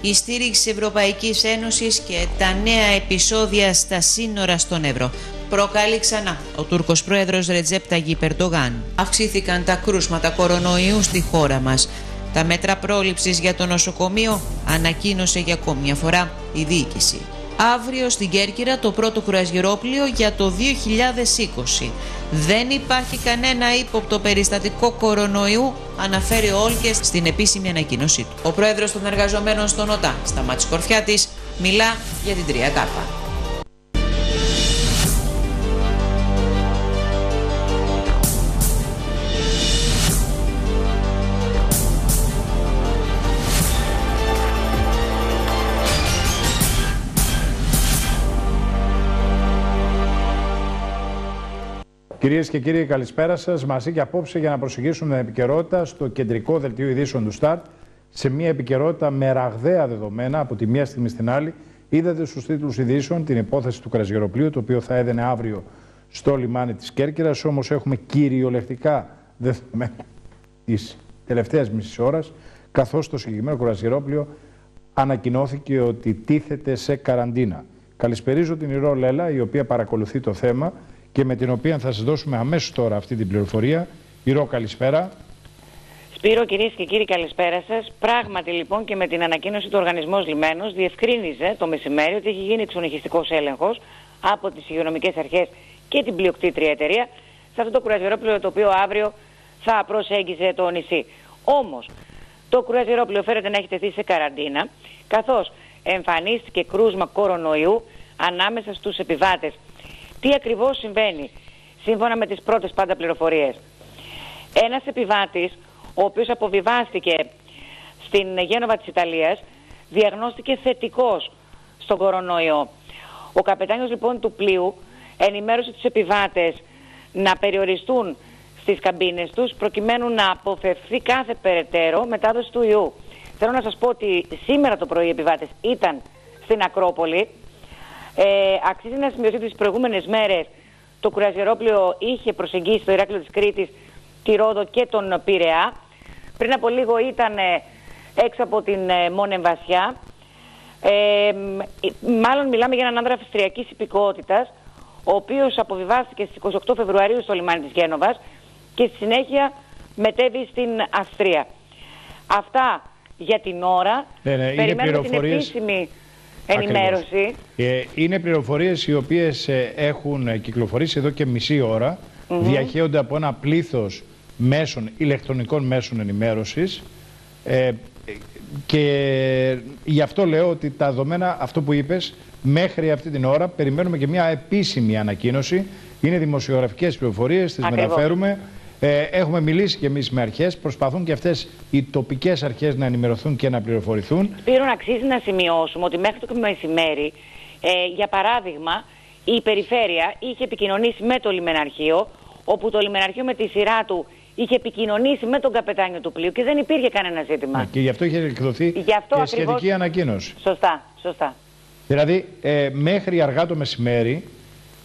η στήριξη Ευρωπαϊκής Ένωσης και τα νέα επεισόδια στα σύνορα στον Εύρο. Προκαλεί ξανά ο Τούρκος πρόεδρος Ρετζέπ Ταγί Περντογάν. Αυξήθηκαν τα κρούσματα κορονοϊού στη χώρα μας. Τα μέτρα πρόληψης για το νοσοκομείο ανακοίνωσε για ακόμη μια φορά η διοίκηση. Αύριο στην Κέρκυρα το πρώτο κουρασγερόπλιο για το 2020. Δεν υπάρχει κανένα ύποπτο περιστατικό κορονοϊού, αναφέρει ο Όλκες στην επίσημη ανακοίνωσή του. Ο πρόεδρος των εργαζομένων στον ΟΤΑ, Σταμάτης Κορφιάτης, μιλά για την 3 Κυρίες και κύριοι, καλησπέρα σας. Μαζί και απόψε για να προσεγγίσουμε την επικαιρότητα στο κεντρικό δελτίο ειδήσεων του ΣΤΑΡΤ. Σε μια επικαιρότητα με ραγδαία δεδομένα από τη μία στιγμή στην άλλη. Είδατε στους τίτλους ειδήσεων την υπόθεση του κρασγεροπλίου, το οποίο θα έδαινε αύριο στο λιμάνι της Κέρκυρας. Όμως έχουμε κυριολεκτικά δεδομένα της τελευταίας μισής ώρας, καθώς το συγκεκριμένο κρασγερόπλιο ανακοινώθηκε ότι τίθεται σε καραντίνα. Καλησπερίζω την Ηρώ Λέλα, η οποία παρακολουθεί το θέμα και με την οποία θα σας δώσουμε αμέσως τώρα αυτή την πληροφορία. Ηρώ, καλησπέρα. Σπύρο, κυρίες και κύριοι, καλησπέρα σας. Πράγματι, λοιπόν, και με την ανακοίνωση του οργανισμός Λιμένος, διευκρίνιζε το μεσημέρι ότι έχει γίνει εξονυχιστικός έλεγχος από τις υγειονομικές αρχές και την πλειοκτήτρια εταιρεία σε αυτό το κουραζιερόπλαιο το οποίο αύριο θα προσέγγιζε το νησί. Όμως, το κουραζιερόπλαιο φέρεται να έχει τεθεί σε καραντίνα, καθώς εμφανίστηκε κρούσμα κορονοϊού ανάμεσα στους επιβάτες τι ακριβώς συμβαίνει, σύμφωνα με τις πρώτες πάντα πληροφορίες. Ένας επιβάτης, ο οποίος αποβιβάστηκε στην Γένοβα της Ιταλίας, διαγνώστηκε θετικός στον κορονοϊό. Ο καπετάνιος λοιπόν του πλοίου ενημέρωσε τους επιβάτες να περιοριστούν στις καμπίνες τους προκειμένου να αποφευθεί κάθε περαιτέρω μετάδοση του ιού. Θέλω να σας πω ότι σήμερα το πρωί οι επιβάτες ήταν στην Ακρόπολη ε, αξίζει να σημειωθεί ότι τι προηγούμενες μέρες το κουραζιερόπλαιο είχε προσεγγίσει το Ηράκλειο της Κρήτης, τη Ρόδο και τον Πειραιά. Πριν από λίγο ήταν ε, έξω από την ε, Μόνεμβασιά. Ε, μάλλον μιλάμε για έναν άνδρα αυστριακής υπηκότητας, ο οποίος αποβιβάστηκε στις 28 Φεβρουαρίου στο λιμάνι της Γένοβας και στη συνέχεια μετέβη στην Αυστρία. Αυτά για την ώρα. Ναι, ναι, Περιμένουμε την επίσημη ενημέρωση. Ε, είναι πληροφορίες οι οποίες ε, έχουν κυκλοφορήσει εδώ και μισή ώρα. Mm Διαχέονται από ένα πλήθος μέσων, ηλεκτρονικών μέσων ενημέρωσης. Ε, και γι' αυτό λέω ότι τα δεδομένα, αυτό που είπες, μέχρι αυτή την ώρα περιμένουμε και μια επίσημη ανακοίνωση. Είναι δημοσιογραφικές πληροφορίες, τις μεταφέρουμε. Ε, έχουμε μιλήσει και εμείς με αρχές. Προσπαθούν και αυτές οι τοπικές αρχές να ενημερωθούν και να πληροφορηθούν. Σπύρο, να αξίζει να σημειώσουμε ότι μέχρι το μεσημέρι, ε, για παράδειγμα, η περιφέρεια είχε επικοινωνήσει με το λιμεναρχείο, όπου το λιμεναρχείο με τη σειρά του είχε επικοινωνήσει με τον καπετάνιο του πλοίου και δεν υπήρχε κανένα ζήτημα. Ναι, και γι' αυτό είχε εκδοθεί γι αυτό και σχετική ανακοίνωση. Σωστά, σωστά. Δηλαδή, ε, μέχρι αργά το μεσημέρι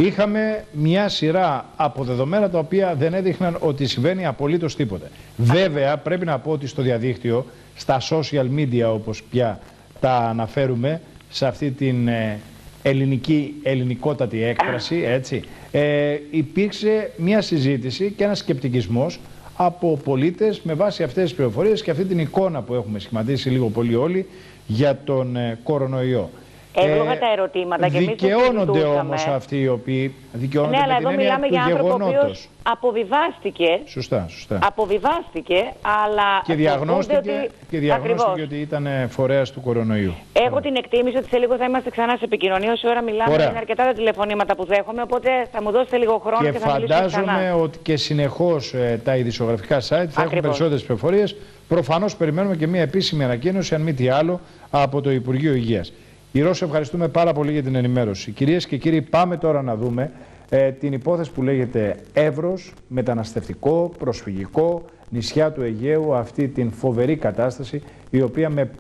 είχαμε μια σειρά από δεδομένα τα οποία δεν έδειχναν ότι συμβαίνει απολύτως τίποτε. Βέβαια πρέπει να πω ότι στο διαδίκτυο, στα social media όπως πια τα αναφέρουμε, σε αυτή την ε, ελληνική, ελληνικότατη έκφραση, έτσι, ε, υπήρξε μια συζήτηση και ένας σκεπτικισμός από πολίτες με βάση αυτές τις πληροφορίες και αυτή την εικόνα που έχουμε σχηματίσει λίγο πολύ όλοι για τον ε, κορονοϊό. Εύλογα ε, τα ερωτήματα και εμείς Δικαιώνονται όμως αυτοί οι οποίοι. Δικαιώνονται ναι, αλλά εδώ μιλάμε για άνθρωπο ο αποβιβάστηκε. Σωστά, σωστά. Αποβιβάστηκε, αλλά. Και διαγνώστηκε, ότι... και διαγνώστηκε ότι ήταν φορέας του κορονοϊού. Έχω την εκτίμηση ότι σε λίγο θα είμαστε ξανά σε επικοινωνία. Όσο ώρα μιλάμε, Ωραία. είναι αρκετά τα τηλεφωνήματα που δέχομαι. Οπότε θα μου δώσετε λίγο χρόνο και, και θα φαντάζομαι ότι και συνεχώς ε, τα ειδησιογραφικά site θα έχουν περισσότερες πληροφορίες. Προφανώς περιμένουμε και μια επίσημη ανακοίνωση, αν μη τι άλλο, από το Υπουργείο Υγείας. Ρώση, ευχαριστούμε πάρα πολύ για την ενημέρωση. Κυρίες και κύριοι, πάμε τώρα να δούμε ε, την υπόθεση που λέγεται Εύρος, μεταναστευτικό, προσφυγικό, νησιά του Αιγαίου, αυτή την φοβερή κατάσταση, η οποία με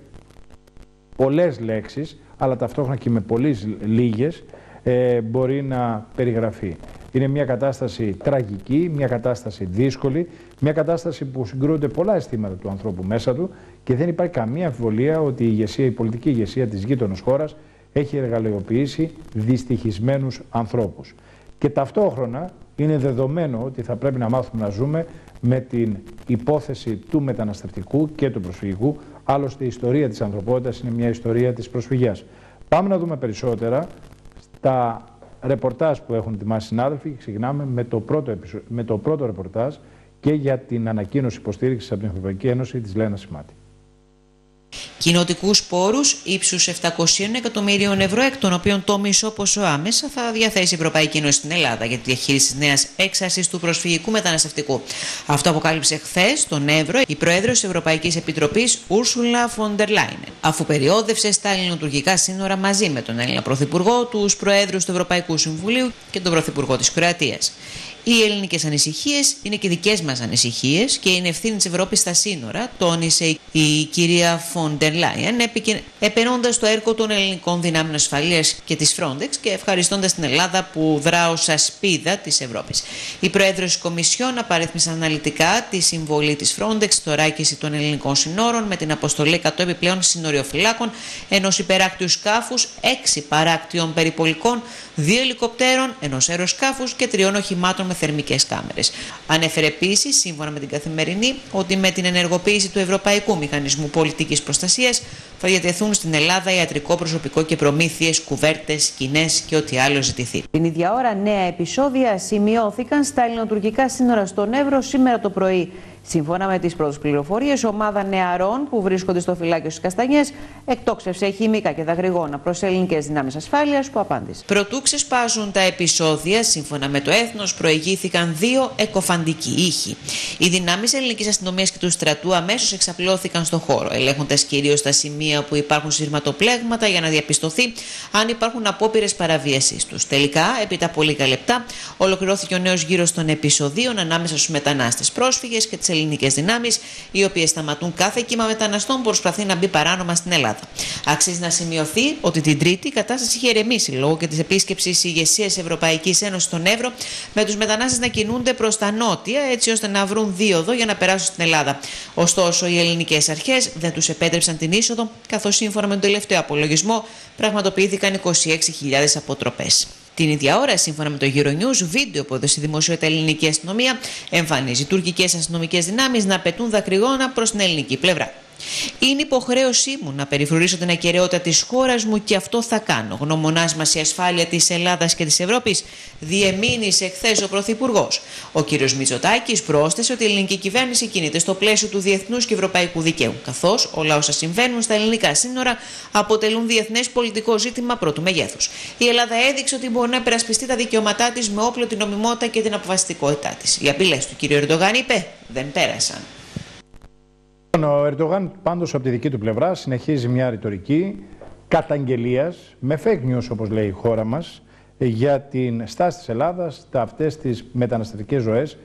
πολλές λέξεις, αλλά ταυτόχρονα και με πολλές λίγες, ε, μπορεί να περιγραφεί. Είναι μια κατάσταση τραγική, μια κατάσταση δύσκολη, μια κατάσταση που συγκρούονται πολλά αισθήματα του ανθρώπου μέσα του και δεν υπάρχει καμία αμφιβολία ότι η, ηγεσία, η πολιτική ηγεσία της γείτονος χώρας έχει εργαλειοποιήσει δυστυχισμένους ανθρώπους. Και ταυτόχρονα είναι δεδομένο ότι θα πρέπει να μάθουμε να ζούμε με την υπόθεση του μεταναστευτικού και του προσφυγικού. Άλλωστε η ιστορία της ανθρωπότητας είναι μια ιστορία της προσφυγιάς. Πάμε να δούμε περισσότερα στα ρεπορτάζ που έχουν ετοιμάσει οι συνάδελφοι και ξεκινάμε με το πρώτο, με το πρώτο ρεπορτάζ και για την ανακοίνωση υποστήριξης από την Ευρωπαϊκή Ένωση της Λένα Σιμάτη. Κοινοτικούς πόρους ύψους 700 εκατομμυρίων ευρώ, εκ των οποίων το μισό ποσό άμεσα θα διαθέσει η Ευρωπαϊκή Ένωση στην Ελλάδα για τη διαχείριση της νέας έξαρσης του προσφυγικού μεταναστευτικού. Αυτό αποκάλυψε χθες τον Εύρο η Πρόεδρος της Ευρωπαϊκής Επιτροπής Ούρσουλα Φοντερ Λάινεν, αφού περιόδευσε στα ελληνοτουρκικά σύνορα μαζί με τον Έλληνα Πρωθυπουργό, τους Προέδρους του Ευρωπαϊκού Συμβουλίου και τον Πρωθυπουργό της Κροατίας. Οι ελληνικές ανησυχίες είναι και δικές μας ανησυχίες και είναι ευθύνη της Ευρώπης στα σύνορα, τόνισε η κυρία Φόντερ Λάιεν, επενώντα το έργο των ελληνικών δυνάμεων ασφαλείας και της Frontex και ευχαριστώντας την Ελλάδα που δρά ως ασπίδα της Ευρώπης. Η Πρόεδρος της Κομισιόν απαρίθμησε αναλυτικά τη συμβολή της Frontex στο ράκιση των ελληνικών συνόρων με την αποστολή 100 επιπλέον συνοριοφυλάκων, ενός υπεράκτιου σκάφους, 6 παράκτιων περιπολικών, 2 ελικοπτέρων, ενός αεροσκάφους και τριών οχημάτων με θερμικές κάμερες. Ανέφερε επίσης, σύμφωνα με την καθημερινή, ότι με την ενεργοποίηση του Ευρωπαϊκού Μηχανισμού Πολιτικής Προστασίας θα διατεθούν στην Ελλάδα ιατρικό προσωπικό και προμήθειες, κουβέρτες, σκηνές και ό,τι άλλο ζητηθεί. Την ίδια ώρα, νέα επεισόδια σημειώθηκαν στα ελληνοτουρκικά σύνορα στον Εύρο σήμερα το πρωί. Σύμφωνα με τις πρώτες πληροφορίες, ομάδα νεαρών που βρίσκονται στο φυλάκιο στις Καστανιές εκτόξευσε χημικά και δαγρυγόνα προς ελληνικές δυνάμεις ασφάλειας που απάντησε. Προτού ξεσπάζουν τα επεισόδια, σύμφωνα με το έθνος, προηγήθηκαν δύο εκοφαντικοί ήχοι. Οι δυνάμεις ελληνικής αστυνομίας και του στρατού αμέσως εξαπλώθηκαν στο χώρο, ελέγχοντας κυρίως τα σημεία που υπάρχουν σειρματοπλέγματα για να διαπιστωθεί αν υπάρχουν απόπειρες παραβίασή τους. Τελικά, επί τα πολύ λεπτά, ολοκληρώθηκε ο νέος γύρος των επεισοδίων ανάμεσα στους μετανάστες πρόσφυγες και τις ελληνικές δυνάμεις, οι οποίες σταματούν κάθε κύμα μεταναστών που προσπαθεί να μπει παράνομα στην Ελλάδα. Αξίζει να σημειωθεί ότι την Τρίτη η κατάσταση είχε ερεμήσει λόγω και της επίσκεψης ηγεσίας Ευρωπαϊκής Ένωσης στον Εύρο, με τους μετανάστες να κινούνται προς τα νότια, έτσι ώστε να βρουν δίωδο για να περάσουν στην Ελλάδα. Ωστόσο, οι ελληνικές αρχές δεν τους επέτρεψαν την είσοδο, καθώς σύμφωνα με τον τελευταίο απολογισμό πραγματοποιήθηκαν 26.000 αποτροπές. Την ίδια ώρα, σύμφωνα με το Euronews, βίντεο που έδωσε η δημοσιότητα ελληνική αστυνομία εμφανίζει τουρκικές αστυνομικές δυνάμεις να πετούν δακρυγόνα προς την ελληνική πλευρά. Είναι υποχρέωσή μου να περιφρουρήσω την ακαιρεότητα της χώρας μου και αυτό θα κάνω. Γνωμονάς μας η ασφάλεια της Ελλάδας και της Ευρώπης, διεμήνυσε χθες ο Πρωθυπουργός. Ο κ. Μητσοτάκης πρόσθεσε ότι η ελληνική κυβέρνηση κινείται στο πλαίσιο του διεθνούς και ευρωπαϊκού δικαίου, καθώς όλα όσα συμβαίνουν στα ελληνικά σύνορα αποτελούν διεθνές πολιτικό ζήτημα πρώτου μεγέθους. Η Ελλάδα έδειξε ότι μπορεί να υπερασπιστεί τα δικαιώματά της με όπλο την νομιμότητα και την αποφασιστικότητά της. Οι απειλές του κ. Ερντογάν είπε δεν πέρασαν. Ο Ερντογάν πάντως από τη δική του πλευρά συνεχίζει μια ρητορική καταγγελίας με fake news όπως λέει η χώρα μας για την στάση της Ελλάδας τα αυτές τις μεταναστευτικές ζωές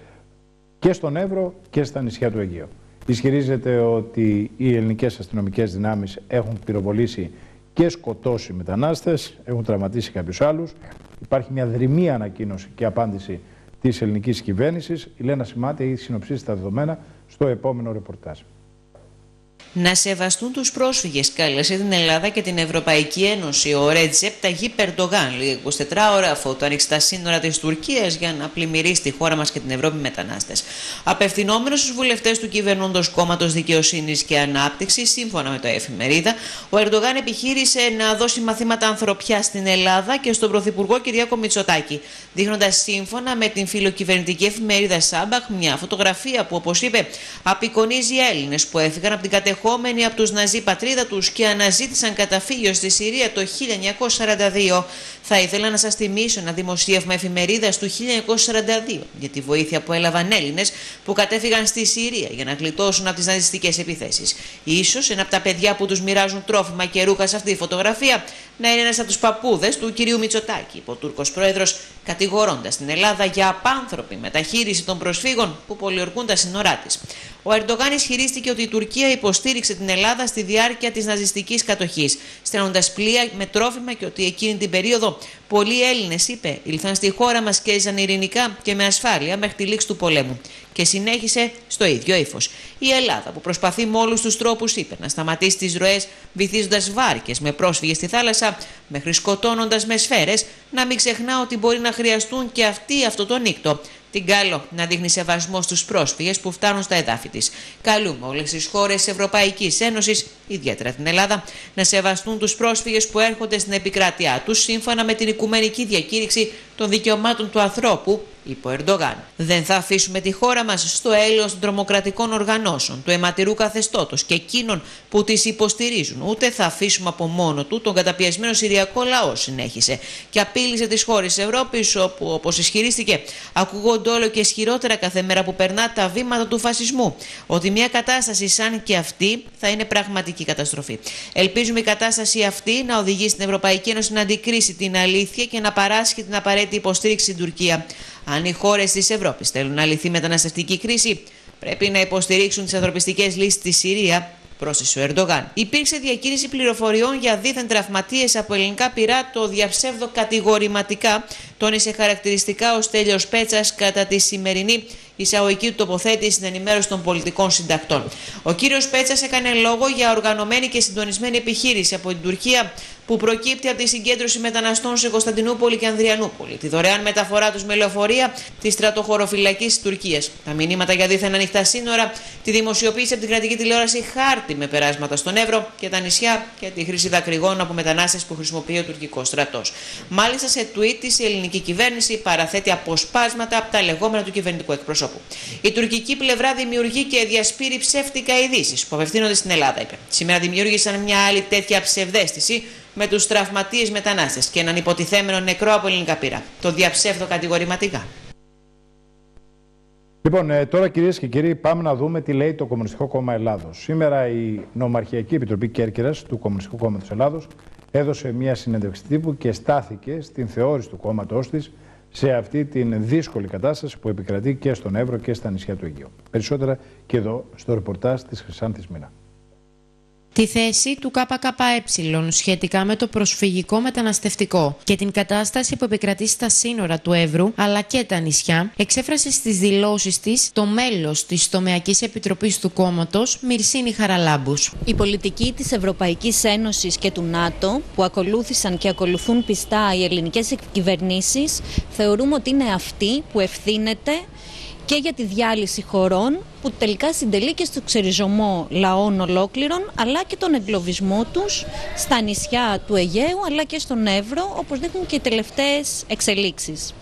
και στον Εύρο και στα νησιά του Αιγαίου. Ισχυρίζεται ότι οι ελληνικές αστυνομικές δυνάμεις έχουν πυροβολήσει και σκοτώσει μετανάστες, έχουν τραυματίσει κάποιους άλλους. Υπάρχει μια δρυμή ανακοίνωση και απάντηση της ελληνικής κυβέρνησης. Η Λένα Σιμάτη έχει συνοψίσει τα δεδομένα στο επόμενο ρεπορτάζ να σεβαστούν τους πρόσφυγες. Κάλεσε την Ελλάδα και την Ευρωπαϊκή Ένωση. Ο Ρέτζεπ Ταγί Περντογάν, λίγο 24 ώρα αφού το ανοίξει τα σύνορα της Τουρκίας για να πλημμυρίσει τη χώρα μας και την Ευρώπη μετανάστες. Απευθυνόμενος στους βουλευτές του κυβερνώντος κόμματος δικαιοσύνης και ανάπτυξης, σύμφωνα με το εφημερίδα, ο Ερντογάν επιχείρησε να δώσει μαθήματα ανθρωπιά στην Ελλάδα και στον Πρωθυπουργό Κυριάκο Μητσοτάκη, δείχνοντας σύμφωνα με την φιλοκυβερνητική εφημερίδα Σάμπαχ μια φωτογραφία που, όπως είπε, απεικονίζει Έλληνες που έφυγαν από την κατεχόμενη αποκόμενοι από τους Ναζί πατρίδα τους και αναζήτησαν καταφύγιο στη Συρία το 1942. Θα ήθελα να σας θυμίσω ένα δημοσίευμα εφημερίδας του 1942 για τη βοήθεια που έλαβαν Έλληνες που κατέφυγαν στη Συρία για να γλιτώσουν από τις ναζιστικές επιθέσεις. Ίσως ένα από τα παιδιά που τους μοιράζουν τρόφιμα και ρούχα σε αυτή τη φωτογραφία να είναι ένας από τους παππούδες του κυρίου Μητσοτάκη, είπε ο Τούρκος πρόεδρος, κατηγορώντας την Ελλάδα για απάνθρωπη μεταχείριση των προσφύγων που πολιορκούν τα σύνορά της. Ο Ερντογάν ισχυρίστηκε ότι η Τουρκία υποστήριξε την Ελλάδα στη διάρκεια της ναζιστικής κατοχής, στέλνοντας πλοία με τρόφιμα και ότι εκείνη την περίοδο πολλοί Έλληνες, είπε, ήλθαν στη χώρα μας και έζησαν ειρηνικά και με ασφάλεια μέχρι τη λήξη του πολέμου. Και συνέχισε στο ίδιο ύφος. Η Ελλάδα, που προσπαθεί με όλους τους τρόπους, είπε, να σταματήσει τις ροές, βυθίζοντας βάρκες με πρόσφυγες στη θάλασσα, μέχρι σκοτώνοντας με σφαίρες, να μην ξεχνά ότι μπορεί να χρειαστούν και αυτοί αυτό το νύκτο την καλό να δείχνει σεβασμό στους πρόσφυγες που φτάνουν στα εδάφη της. Καλούμε όλες τις χώρες της Ευρωπαϊκής Ένωσης, ιδιαίτερα την Ελλάδα, να σεβαστούν τους πρόσφυγες που έρχονται στην επικράτειά τους σύμφωνα με την Οικουμενική Διακήρυξη των Δικαιωμάτων του Ανθρώπου είπε ο Ερντογάν. Δεν θα αφήσουμε τη χώρα μας στο έλεος των τρομοκρατικών οργανώσεων, του αιματηρού καθεστώτος και εκείνων που τις υποστηρίζουν. Ούτε θα αφήσουμε από μόνο του τον καταπιεσμένο Συριακό λαό, συνέχισε. Και απείλησε τις χώρες της Ευρώπης, όπου, όπως ισχυρίστηκε, ακούγονται όλο και ισχυρότερα κάθε μέρα που περνά τα βήματα του φασισμού. Ότι μια κατάσταση σαν και αυτή θα είναι πραγματική καταστροφή. Ελπίζουμε η κατάσταση αυτή να οδηγήσει την Ευρωπαϊκή Ένωση να αντικρίσει την αλήθεια και να παράσχει την απαραίτητη υποστήριξη στην Τουρκία. Αν οι χώρες της Ευρώπης θέλουν να λυθεί μεταναστευτική κρίση, πρέπει να υποστηρίξουν τις ανθρωπιστικές λύσεις στη Συρία, πρόσθεσε ο Ερντογάν. Υπήρξε διακήρυξη πληροφοριών για δίθεν τραυματίες από ελληνικά πυρά, το διαψεύδω κατηγορηματικά, τόνισε χαρακτηριστικά ο Στέλιος Πέτσας κατά τη σημερινή εισαγωγική του τοποθέτηση στην ενημέρωση των πολιτικών συντακτών. Ο κύριος Πέτσας έκανε λόγο για οργανωμένη και συντονισμένη επιχείρηση από την Τουρκία που προκύπτει από τη συγκέντρωση μεταναστών σε Κωνσταντινούπολη και Ανδριανούπολη, τη δωρεάν μεταφορά τους με λεωφορεία της στρατοχωροφυλακής της Τουρκίας, τα μηνύματα για δίθεν ανοιχτά σύνορα, τη δημοσιοποίηση από την κρατική τηλεόραση χάρτη με περάσματα στον Εύρο και τα νησιά και τη χρήση δακρυγών από μετανάστες που χρησιμοποιεί ο τουρκικός στρατός. Μάλιστα σε tweet της η ελληνική κυβέρνηση παραθέτει αποσπάσματα από τα λεγόμενα του κυβερνητικού εκπροσώπου. Η τουρκική πλευρά δημιουργεί και διασπείρει ψεύτικα ειδήσεις που απευθύνονται στην Ελλάδα, είπε. Σήμερα δημιούργησαν μια άλλη τέτοια ψευδέστηση με τους τραυματίες μετανάστες και έναν υποτιθέμενο νεκρό από ελληνικά πύρα. Το διαψεύδω κατηγορηματικά. Λοιπόν, ε, τώρα κυρίες και κύριοι, πάμε να δούμε τι λέει το Κομμουνιστικό Κόμμα Ελλάδος. Σήμερα η Νομαρχιακή Επιτροπή Κέρκυρας του Κομμουνιστικού Κόμματος Ελλάδος έδωσε μια συνέντευξη τύπου και στάθηκε στην θεώρηση του κόμματός της σε αυτή την δύσκολη κατάσταση που επικρατεί και στον Εύρο και στα νησιά του Αιγαίου. Περισσότερα και εδώ στο ρεπορτάζ της Χρυσάνθης Μίνα τη θέση του ΚΚΕ σχετικά με το προσφυγικό μεταναστευτικό και την κατάσταση που επικρατεί στα σύνορα του Εύρου αλλά και τα νησιά, εξέφρασε στις δηλώσεις της το μέλος της Τομεακής Επιτροπής του Κόμματος, Μυρσίνη Χαραλάμπους. Η πολιτική της Ευρωπαϊκής Ένωσης και του ΝΑΤΟ, που ακολούθησαν και ακολουθούν πιστά οι ελληνικές κυβερνήσεις, θεωρούμε ότι είναι αυτή που ευθύνεται και για τη διάλυση χωρών που τελικά συντελεί και στο ξεριζωμό λαών ολόκληρων αλλά και τον εγκλωβισμό τους στα νησιά του Αιγαίου αλλά και στον Εύρο όπως δείχνουν και οι τελευταίες εξελίξεις.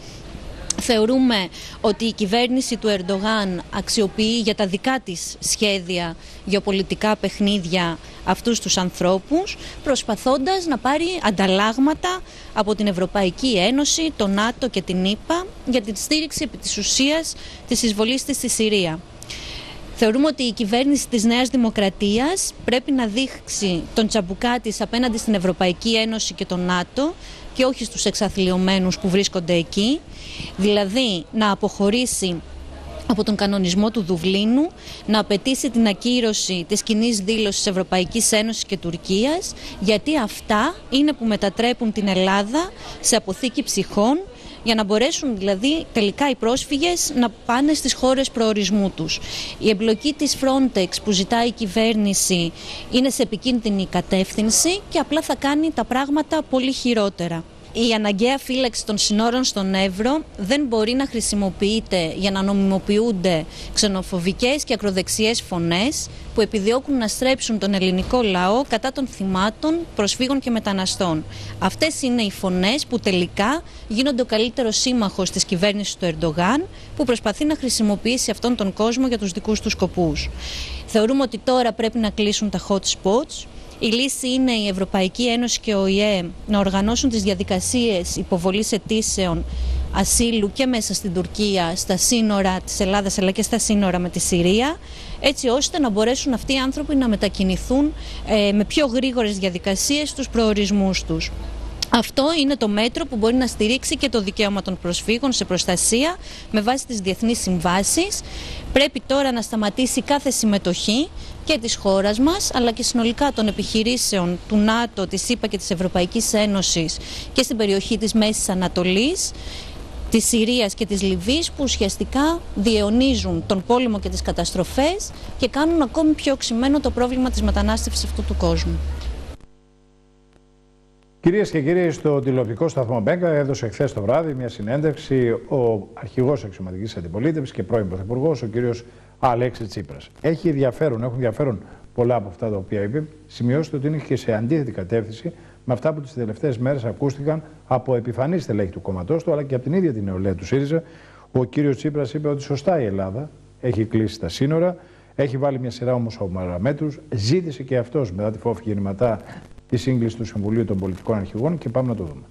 Θεωρούμε ότι η κυβέρνηση του Ερντογάν αξιοποιεί για τα δικά της σχέδια γεωπολιτικά παιχνίδια αυτούς τους ανθρώπους προσπαθώντας να πάρει ανταλλάγματα από την Ευρωπαϊκή Ένωση, το ΝΑΤΟ και την ΗΠΑ για την στήριξη επί της ουσίας της εισβολής της στη Συρία. Θεωρούμε ότι η κυβέρνηση της Νέας Δημοκρατίας πρέπει να δείξει τον τσαμπουκά της απέναντι στην Ευρωπαϊκή Ένωση και τον ΝΑΤΟ και όχι στους εξαθλειωμένους που βρίσκονται εκεί, δηλαδή να αποχωρήσει από τον κανονισμό του Δουβλίνου να απαιτήσει την ακύρωση της κοινή δήλωσης Ευρωπαϊκής Ένωσης και Τουρκίας γιατί αυτά είναι που μετατρέπουν την Ελλάδα σε αποθήκη ψυχών για να μπορέσουν δηλαδή τελικά οι πρόσφυγες να πάνε στις χώρες προορισμού τους. Η εμπλοκή της Frontex που ζητάει η κυβέρνηση είναι σε επικίνδυνη κατεύθυνση και απλά θα κάνει τα πράγματα πολύ χειρότερα. Η αναγκαία φύλαξη των συνόρων στον Εύρο δεν μπορεί να χρησιμοποιείται για να νομιμοποιούνται ξενοφοβικές και ακροδεξιές φωνές που επιδιώκουν να στρέψουν τον ελληνικό λαό κατά των θυμάτων, προσφύγων και μεταναστών. Αυτές είναι οι φωνές που τελικά γίνονται ο καλύτερος σύμμαχος της κυβέρνησης του Ερντογάν που προσπαθεί να χρησιμοποιήσει αυτόν τον κόσμο για τους δικούς του σκοπούς. Θεωρούμε ότι τώρα πρέπει να κλείσουν τα hot spots Η λύση είναι η Ευρωπαϊκή Ένωση και ο ΙΕ να οργανώσουν τις διαδικασίες υποβολής αιτήσεων ασύλου και μέσα στην Τουρκία, στα σύνορα της Ελλάδας αλλά και στα σύνορα με τη Συρία έτσι ώστε να μπορέσουν αυτοί οι άνθρωποι να μετακινηθούν ε, με πιο γρήγορες διαδικασίες στους προορισμούς τους. Αυτό είναι το μέτρο που μπορεί να στηρίξει και το δικαίωμα των προσφύγων σε προστασία με βάση τις διεθνείς συμβάσεις. Πρέπει τώρα να σταματήσει κάθε συμμετοχή και της χώρας μας αλλά και συνολικά των επιχειρήσεων του ΝΑΤΟ, της ΥΠΑ και της Ευρωπαϊκής Ένωσης και στην περιοχή της Μέσης Ανατολής της Συρίας και της Λιβύης που ουσιαστικά διαιωνίζουν τον πόλεμο και τις καταστροφές και κάνουν ακόμη πιο οξυμένο το πρόβλημα της μετανάστευσης αυτού του κόσμου. Κυρίες και κύριοι, στο τηλεοπτικό σταθμό Μπέγκα έδωσε χθες το βράδυ μια συνέντευξη ο αρχηγός αξιωματική αντιπολίτευσης και πρώην πρωθυπουργός, ο κύριος Αλέξης Τσίπρας. Έχει ενδιαφέρον, έχουν ενδιαφέρον πολλά από αυτά τα οποία είπε. Σημειώστε ότι είναι και σε αντίθετη κατεύθυνση με αυτά που τις τελευταίες μέρες ακούστηκαν από επιφανεί στελέχη του κόμματός του, αλλά και από την ίδια την νεολαία του ΣΥΡΙΖΑ. Ο κύριος Τσίπρας είπε ότι σωστά η Ελλάδα έχει κλείσει τα σύνορα, έχει βάλει μια σειρά όμως μέτρου, ζήτησε και αυτός μετά τη φόφη γεννηματά τη σύγκληση του Συμβουλίου των Πολιτικών Αρχηγών και πάμε να το δούμε.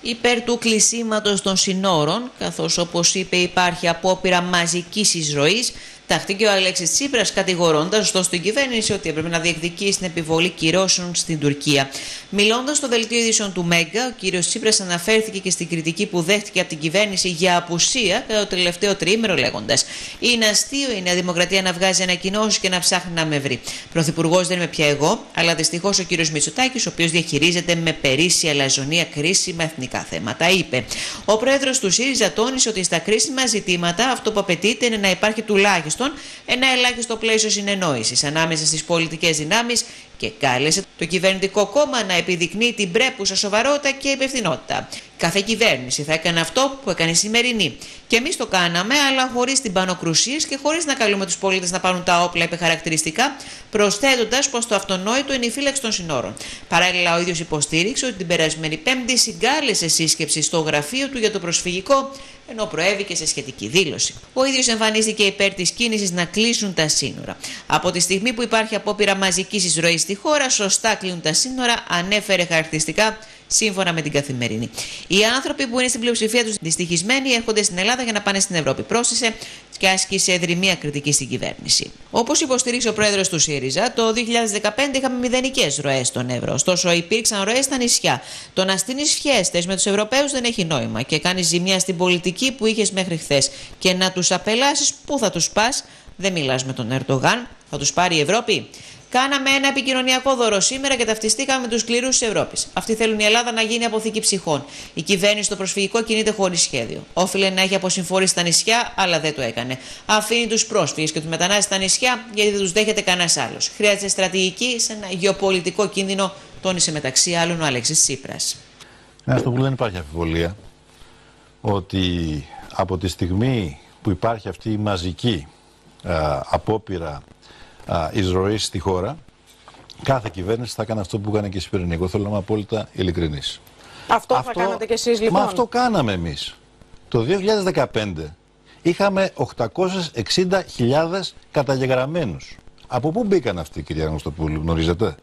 Υπέρ του κλεισίματος των συνόρων, καθώς όπως είπε υπάρχει απόπειρα μαζικής εισρωής, Τάχθηκε ο Αλέξης Τσίπρας, κατηγορώντας ωστόσο την κυβέρνηση ότι έπρεπε να διεκδικήσει την επιβολή κυρώσεων στην Τουρκία. Μιλώντας στο δελτίο ειδήσεων του Μέγκα, ο κύριος Τσίπρας αναφέρθηκε και στην κριτική που δέχτηκε από την κυβέρνηση για απουσία κατά το τελευταίο τρίμηνο, λέγοντας: Είναι αστείο η Νέα Δημοκρατία να βγάζει ανακοινώσεις και να ψάχνει να με βρει. Πρωθυπουργός δεν είμαι πια εγώ, αλλά δυστυχώς ο κύριος Μητσοτάκης, ο οποίος διαχειρίζεται με περίσσια λαζονία κρίσιμα εθνικά θέματα, είπε. Ο πρόεδρος του ΣΥΡΙΖΑ τόνισε ότι στα κρίσιμα ζητήματα αυτό που απαιτείται είναι να υπάρχει τουλάχιστον ένα ελάχιστο πλαίσιο συνεννόησης ανάμεσα στις πολιτικές δυνάμεις και κάλεσε το κυβερνητικό κόμμα να επιδεικνύει την πρέπουσα σοβαρότητα και υπευθυνότητα. Κάθε κυβέρνηση θα έκανε αυτό που έκανε η σημερινή. Και εμείς το κάναμε, αλλά χωρίς την πανοκρουσία και χωρίς να καλούμε τους πολίτες να πάρουν τα όπλα επιχαρακτηριστικά, προσθέτοντας πως το αυτονόητο είναι η φύλαξη των συνόρων. Παράλληλα, ο ίδιος υποστήριξε ότι την περασμένη Πέμπτη συγκάλεσε σύσκεψη στο γραφείο του για το προσφυγικό, ενώ προέβηκε σε σχετική δήλωση. Ο ίδιος εμφανίστηκε υπέρ της κίνησης να κλείσουν τα σύνορα. Από τη στιγμή που υπάρχει απόπειρα μαζικής εισρωής στη χώρα, σωστά κλείνουν τα σύνορα, ανέφερε χαρακτηριστικά σύμφωνα με την καθημερινή. Οι άνθρωποι που είναι στην πλειοψηφία τους δυστυχισμένοι έρχονται στην Ελλάδα για να πάνε στην Ευρώπη. Πρόσθεσε και άσκησε δρυμία κριτική στην κυβέρνηση. Όπως υποστηρίξει ο πρόεδρος του ΣΥΡΙΖΑ, το 2015 είχαμε μηδενικές ροές στον Εύρο. Ωστόσο, υπήρξαν ροές στα νησιά. Το να στείλει φιέστε με τους Ευρωπαίους δεν έχει νόημα και κάνει ζημιά στην πολιτική που είχες μέχρι χθες. Και να τους απελάσεις, πού θα τους πας, δεν μιλάς με τον Ερντογάν, θα τους πάρει η Ευρώπη. Κάναμε ένα επικοινωνιακό δώρο σήμερα και ταυτιστήκαμε με τους σκληρούς της Ευρώπης. Αυτοί θέλουν η Ελλάδα να γίνει αποθήκη ψυχών. Η κυβέρνηση στο προσφυγικό κινείται χωρίς σχέδιο. Όφιλε να έχει αποσυμφορήσει τα νησιά, αλλά δεν το έκανε. Αφήνει τους πρόσφυγες και τους μετανάστες στα νησιά γιατί δεν τους δέχεται κανένας άλλος. Χρειάζεται στρατηγική σε ένα γεωπολιτικό κίνδυνο, τόνισε μεταξύ άλλων ο Αλέξης Τσίπρας. Ναι, στο που δεν υπάρχει αμφιβολία ότι από τη στιγμή που υπάρχει αυτή η μαζική α, απόπειρα εισρωή στη χώρα, κάθε κυβέρνηση θα κάνει αυτό που έκανε και η Σπυρινή. Εγώ θέλω να είμαι απόλυτα ειλικρινής. Αυτό, αυτό θα κάνατε κι εσείς λοιπόν. Μα αυτό κάναμε εμείς. Το 2015 είχαμε 860.000 καταγεγραμμένους. Από πού μπήκαν αυτοί, κυρία Γνωστοπούλου, γνωρίζετε;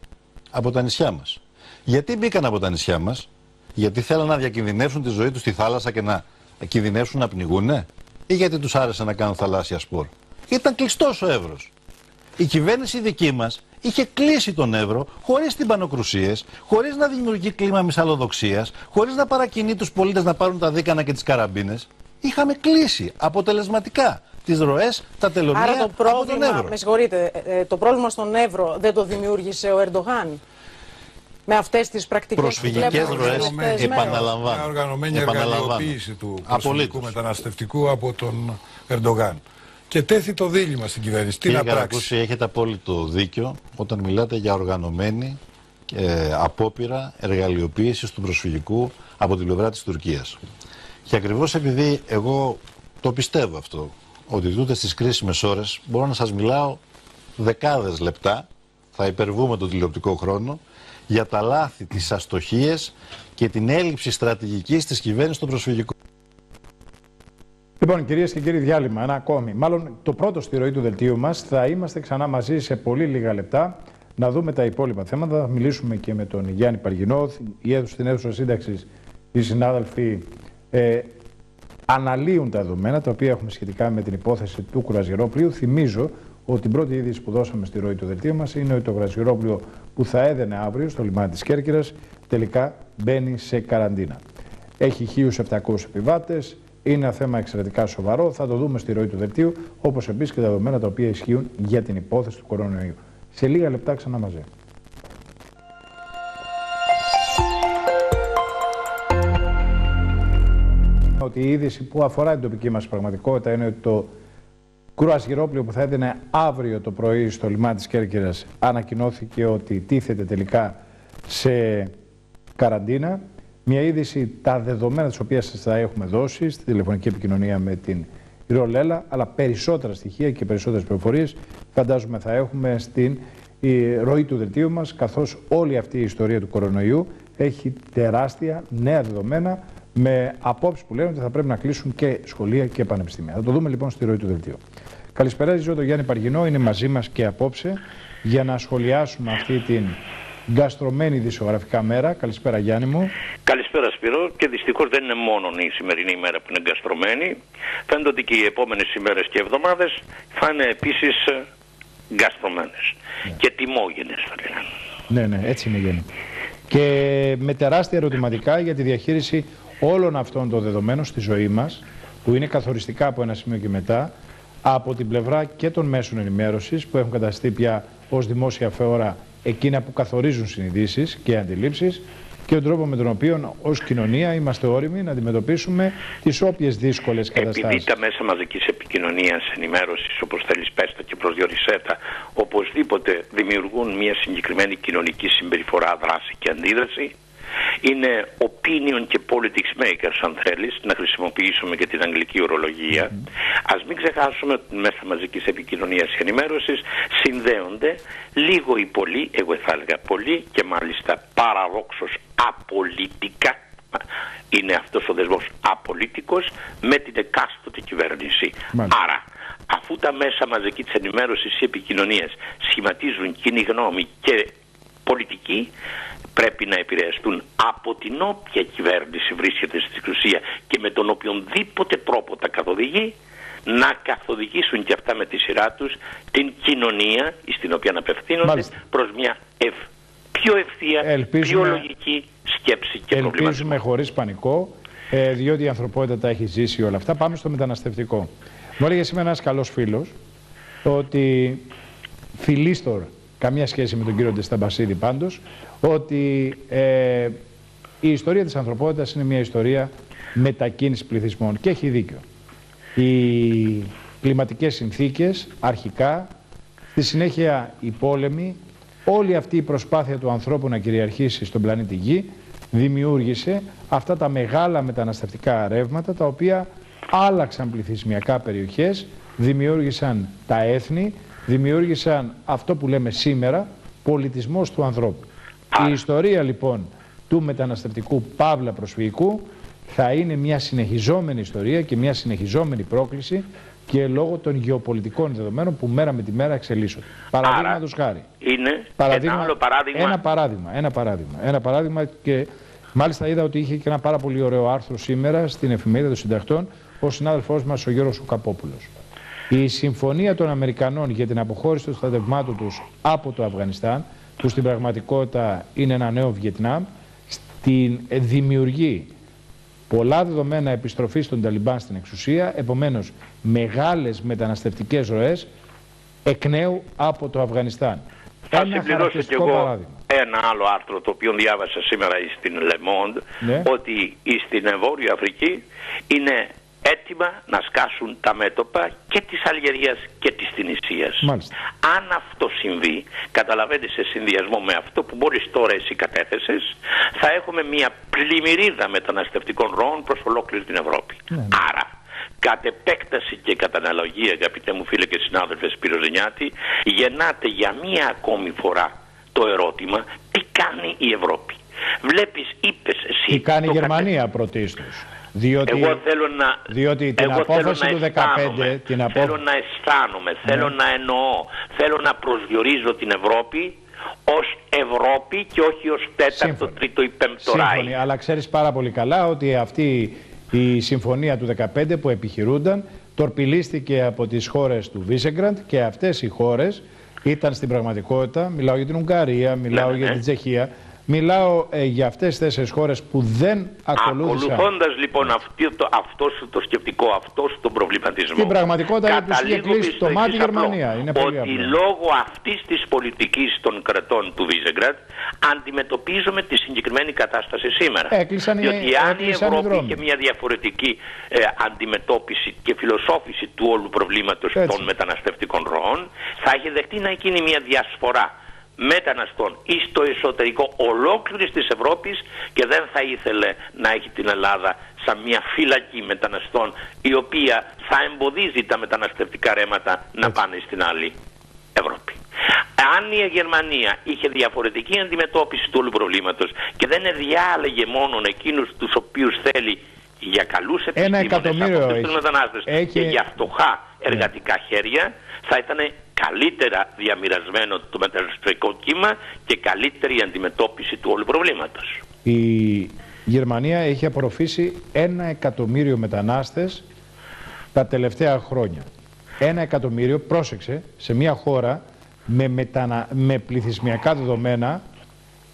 Από τα νησιά μας. Γιατί μπήκαν από τα νησιά μας, Γιατί θέλαν να διακινδυνεύσουν τη ζωή τους στη θάλασσα και να κινδυνεύσουν να πνιγούνε, ή γιατί τους άρεσε να κάνουν θαλάσσια σπορ; Ήταν κλειστός ο Εύρο η κυβέρνηση δική μας είχε κλείσει τον Εύρο χωρίς τυμπανοκρουσίες, χωρίς να δημιουργεί κλίμα μυσαλλοδοξίας, χωρίς να παρακινεί τους πολίτες να πάρουν τα δίκανα και τις καραμπίνες. Είχαμε κλείσει αποτελεσματικά τις ροές, τα τελωνία Άρα το πρόβλημα, από τον Εύρο. Με συγχωρείτε, ε, ε, το πρόβλημα στον Εύρο δεν το δημιούργησε ο Ερντογάν. Με αυτές τις πρακτικές Προσφυγικές ροές, επαναλαμβάνω. Μια οργανωμένη εργαλειοποίηση του προσφυγικού μεταναστευτικού από τον Ερντογάν και τέθη το δίλημα στην κυβέρνηση. Τι Κύριε να πράξει; έχετε απόλυτο δίκιο όταν μιλάτε για οργανωμένη ε, απόπειρα εργαλειοποίησης του προσφυγικού από την πλευρά της Τουρκίας. Και ακριβώς επειδή εγώ το πιστεύω αυτό, ότι τούτες στις κρίσιμες ώρες μπορώ να σας μιλάω δεκάδες λεπτά, θα υπερβούμε τον τηλεοπτικό χρόνο, για τα λάθη, τις αστοχίες και την έλλειψη στρατηγικής της κυβέρνησης στο προσφυγικό. Λοιπόν, κυρίες και κύριοι, διάλειμμα. Ένα ακόμη. Μάλλον το πρώτο στη ροή του δελτίου μας. Θα είμαστε ξανά μαζί σε πολύ λίγα λεπτά να δούμε τα υπόλοιπα θέματα. Θα μιλήσουμε και με τον Γιάννη Παργινό. Η αίθουσα, στην αίθουσα σύνταξης, οι συνάδελφοι ε, αναλύουν τα δεδομένα τα οποία έχουμε σχετικά με την υπόθεση του κουραζιερόπλοιου. Θυμίζω ότι την πρώτη είδηση που δώσαμε στη ροή του δελτίου μας είναι ότι το κουραζιερόπλοιο που θα έδαινε αύριο στο λιμάνι της Κέρκυρας τελικά μπαίνει σε καραντίνα. Έχει 1.700 επιβάτες. Είναι ένα θέμα εξαιρετικά σοβαρό. Θα το δούμε στη ροή του δελτίου, όπως επίσης και τα δεδομένα τα οποία ισχύουν για την υπόθεση του κορονοϊού. Σε λίγα λεπτά ξανά μαζί. Ότι η είδηση που αφορά την τοπική μας πραγματικότητα είναι ότι το κρουαζιερόπλαιο που θα έδινε αύριο το πρωί στο λιμάνι της Κέρκυρας ανακοινώθηκε ότι τίθεται τελικά σε καραντίνα. Μια είδηση, τα δεδομένα της οποίας σας θα έχουμε δώσει στη τηλεφωνική επικοινωνία με την Ρολέλα, αλλά περισσότερα στοιχεία και περισσότερες πληροφορίες φαντάζομαι θα έχουμε στην η ροή του δελτίου μας, καθώς όλη αυτή η ιστορία του κορονοϊού έχει τεράστια νέα δεδομένα με απόψεις που λένε ότι θα πρέπει να κλείσουν και σχολεία και πανεπιστήμια. Θα το δούμε λοιπόν στη ροή του δελτίου. Καλησπέρα, ζω τον Γιάννη Παργινό, είναι μαζί μας και απόψε για να σχολιάσουμε αυτή την γκαστρωμένη δισογραφικά μέρα. Καλησπέρα Γιάννη μου. Καλησπέρα Σπύρο και δυστυχώς δεν είναι μόνο η σημερινή ημέρα που είναι γκαστρωμένη. Φαίνεται ότι και οι επόμενες ημέρες και εβδομάδες θα είναι επίσης γκαστρωμένες ναι. και τιμόγενες θα λέγαμε. Ναι, ναι, έτσι είναι Γιάννη. Και με τεράστια ερωτηματικά για τη διαχείριση όλων αυτών των δεδομένων στη ζωή μας που είναι καθοριστικά από ένα σημείο και μετά από την πλευρά και των μέσων ενημέρωσης που έχουν καταστεί πια ως δημόσια φεώρα εκείνα που καθορίζουν συνειδήσεις και αντιλήψεις και τον τρόπο με τον οποίο ως κοινωνία είμαστε όριμοι να αντιμετωπίσουμε τις όποιες δύσκολες καταστάσει. Επειδή τα μέσα μαζικής επικοινωνίας, ενημέρωσης, όπως θέλεις πέστα και προσδιορισέτα, οπωσδήποτε δημιουργούν μια συγκεκριμένη κοινωνική συμπεριφορά, δράση και αντίδραση, είναι opinion και politics makers αν θέλεις να χρησιμοποιήσουμε και την αγγλική ορολογία. Mm ας μην ξεχάσουμε ότι μέσα μαζικής επικοινωνίας και ενημέρωσης συνδέονται λίγο ή πολύ εγώ θα έλεγα πολύ και μάλιστα παραδόξως απολύτικα είναι αυτός ο δεσμός απολύτικος με την εκάστοτε κυβέρνηση. Άρα αφού τα μέσα μαζικής της ενημέρωσης ή επικοινωνίας σχηματίζουν κοινή γνώμη και πολιτική πρέπει να επηρεαστούν από την όποια κυβέρνηση βρίσκεται στην εξουσία και με τον οποιονδήποτε τρόπο τα καθοδηγεί να καθοδηγήσουν και αυτά με τη σειρά τους την κοινωνία στην οποία απευθύνονται Μάλιστα. προς μια ευ, πιο ευθεία, πιο λογική σκέψη και προβληματισμό. Ελπίζουμε χωρίς πανικό, ε, διότι η ανθρωπότητα τα έχει ζήσει όλα αυτά. Πάμε στο μεταναστευτικό. Μου έλεγε σήμερα ένας καλός φίλος ότι φιλίστορ καμία σχέση με τον κύριο Ντεσταμπασίδη πάντως, ότι ε, η ιστορία της ανθρωπότητας είναι μια ιστορία μετακίνησης πληθυσμών και έχει δίκιο. Οι κλιματικές συνθήκες αρχικά, στη συνέχεια οι πόλεμοι, όλη αυτή η προσπάθεια του ανθρώπου να κυριαρχήσει στον πλανήτη Γη δημιούργησε αυτά τα μεγάλα μεταναστευτικά ρεύματα τα οποία άλλαξαν πληθυσμιακά περιοχές, δημιούργησαν τα έθνη, δημιούργησαν αυτό που λέμε σήμερα πολιτισμός του ανθρώπου. Η ιστορία λοιπόν του μεταναστευτικού παύλα προσφυγικού θα είναι μια συνεχιζόμενη ιστορία και μια συνεχιζόμενη πρόκληση και λόγω των γεωπολιτικών δεδομένων που μέρα με τη μέρα εξελίσσονται. Παραδείγματος χάρη. Είναι παραδείγμα, ένα άλλο παράδειγμα. Ένα παράδειγμα. Ένα παράδειγμα. Ένα παράδειγμα και μάλιστα είδα ότι είχε και ένα πάρα πολύ ωραίο άρθρο σήμερα στην εφημερίδα των συντακτών ο συνάδελφός μας ο Γιώργος Ουκαπόπουλος. Η συμφωνία των Αμερικανών για την αποχώρηση των στρατευμάτων τους από το Αφγανιστάν, που στην πραγματικότητα είναι ένα νέο Βιετνάμ, στην δημιουργεί πολλά δεδομένα επιστροφής των Ταλιμπάν στην εξουσία, επομένως μεγάλες μεταναστευτικές ροές εκ νέου από το Αφγανιστάν. Θα ένα συμπληρώσω κι εγώ παράδειγμα. ένα άλλο άρθρο το οποίο διάβασα σήμερα στην Le Monde ναι. ότι στην Βόρεια Αφρική είναι έτοιμα να σκάσουν τα μέτωπα και της Αλγερίας και της Τινησίας. Αν αυτό συμβεί, καταλαβαίνετε σε συνδυασμό με αυτό που μόλις τώρα εσύ κατέθεσες, θα έχουμε μια πλημμυρίδα μεταναστευτικών ροών προς ολόκληρη την Ευρώπη. Ναι, ναι. Άρα, κατ' επέκταση και κατά αναλογία, αγαπητέ μου φίλε και συνάδελφε Σπύρο Ζενιάτη, γεννάται για μία ακόμη φορά το ερώτημα τι κάνει η Ευρώπη. Βλέπεις, είπες εσύ... Τι κάνει η Γερμανία πρωτίστως. Διότι, εγώ θέλω να, διότι την εγώ απόφαση θέλω του 2015... Την απόφαση... Θέλω να αισθάνομαι, θέλω ναι. να εννοώ, θέλω να προσδιορίζω την Ευρώπη ως Ευρώπη και όχι ως τέταρτο, Σύμφωνη. τρίτο ή πέμπτο Σύμφωνη, αλλά ξέρεις πάρα πολύ καλά ότι αυτή η συμφωνία του 2015 που επιχειρούνταν τορπιλίστηκε από τις χώρες του Βίσεγκραντ και αυτές οι χώρες ήταν στην πραγματικότητα, μιλάω για την Ουγγαρία, μιλάω ναι, για ναι. την Τσεχία, Μιλάω ε, για αυτές τις τέσσερις χώρες που δεν ακολούθησαν. Ακολουθώντας λοιπόν αυτό το, αυτός το σκεπτικό, αυτός το προβληματισμό. Στην πραγματικότητα τους είχε κλείσει το μάτι Γερμανία. Είναι πολύ ότι λόγω αυτής της πολιτικής των κρατών του Βίζεγκρατ αντιμετωπίζουμε τη συγκεκριμένη κατάσταση σήμερα. Έκλεισαν Διότι αν η Ευρώπη είχε μια διαφορετική ε, αντιμετώπιση και φιλοσόφηση του όλου προβλήματος των μεταναστευτικών ροών θα είχε δεχτεί να γίνει μια διασφορά μεταναστών ή στο εσωτερικό ολόκληρης της Ευρώπης και δεν θα ήθελε να έχει την Ελλάδα σαν μια φύλακη μεταναστών η οποία θα εμποδίζει τα μεταναστευτικά ρέματα να πάνε στην άλλη Ευρώπη. Αν η Γερμανία είχε διαφορετική αντιμετώπιση του όλου προβλήματος και δεν διάλεγε μόνο εκείνους τους οποίους θέλει για καλούς επιστήμονες, από τους μετανάστες και για φτωχά εργατικά χέρια, θα ήταν καλύτερα διαμοιρασμένο το μεταναστευτικό κύμα και καλύτερη αντιμετώπιση του όλου προβλήματος. Η Γερμανία έχει απορροφήσει ένα εκατομμύριο μετανάστες τα τελευταία χρόνια. Ένα εκατομμύριο, πρόσεξε, σε μια χώρα με, μετανα... με πληθυσμιακά δεδομένα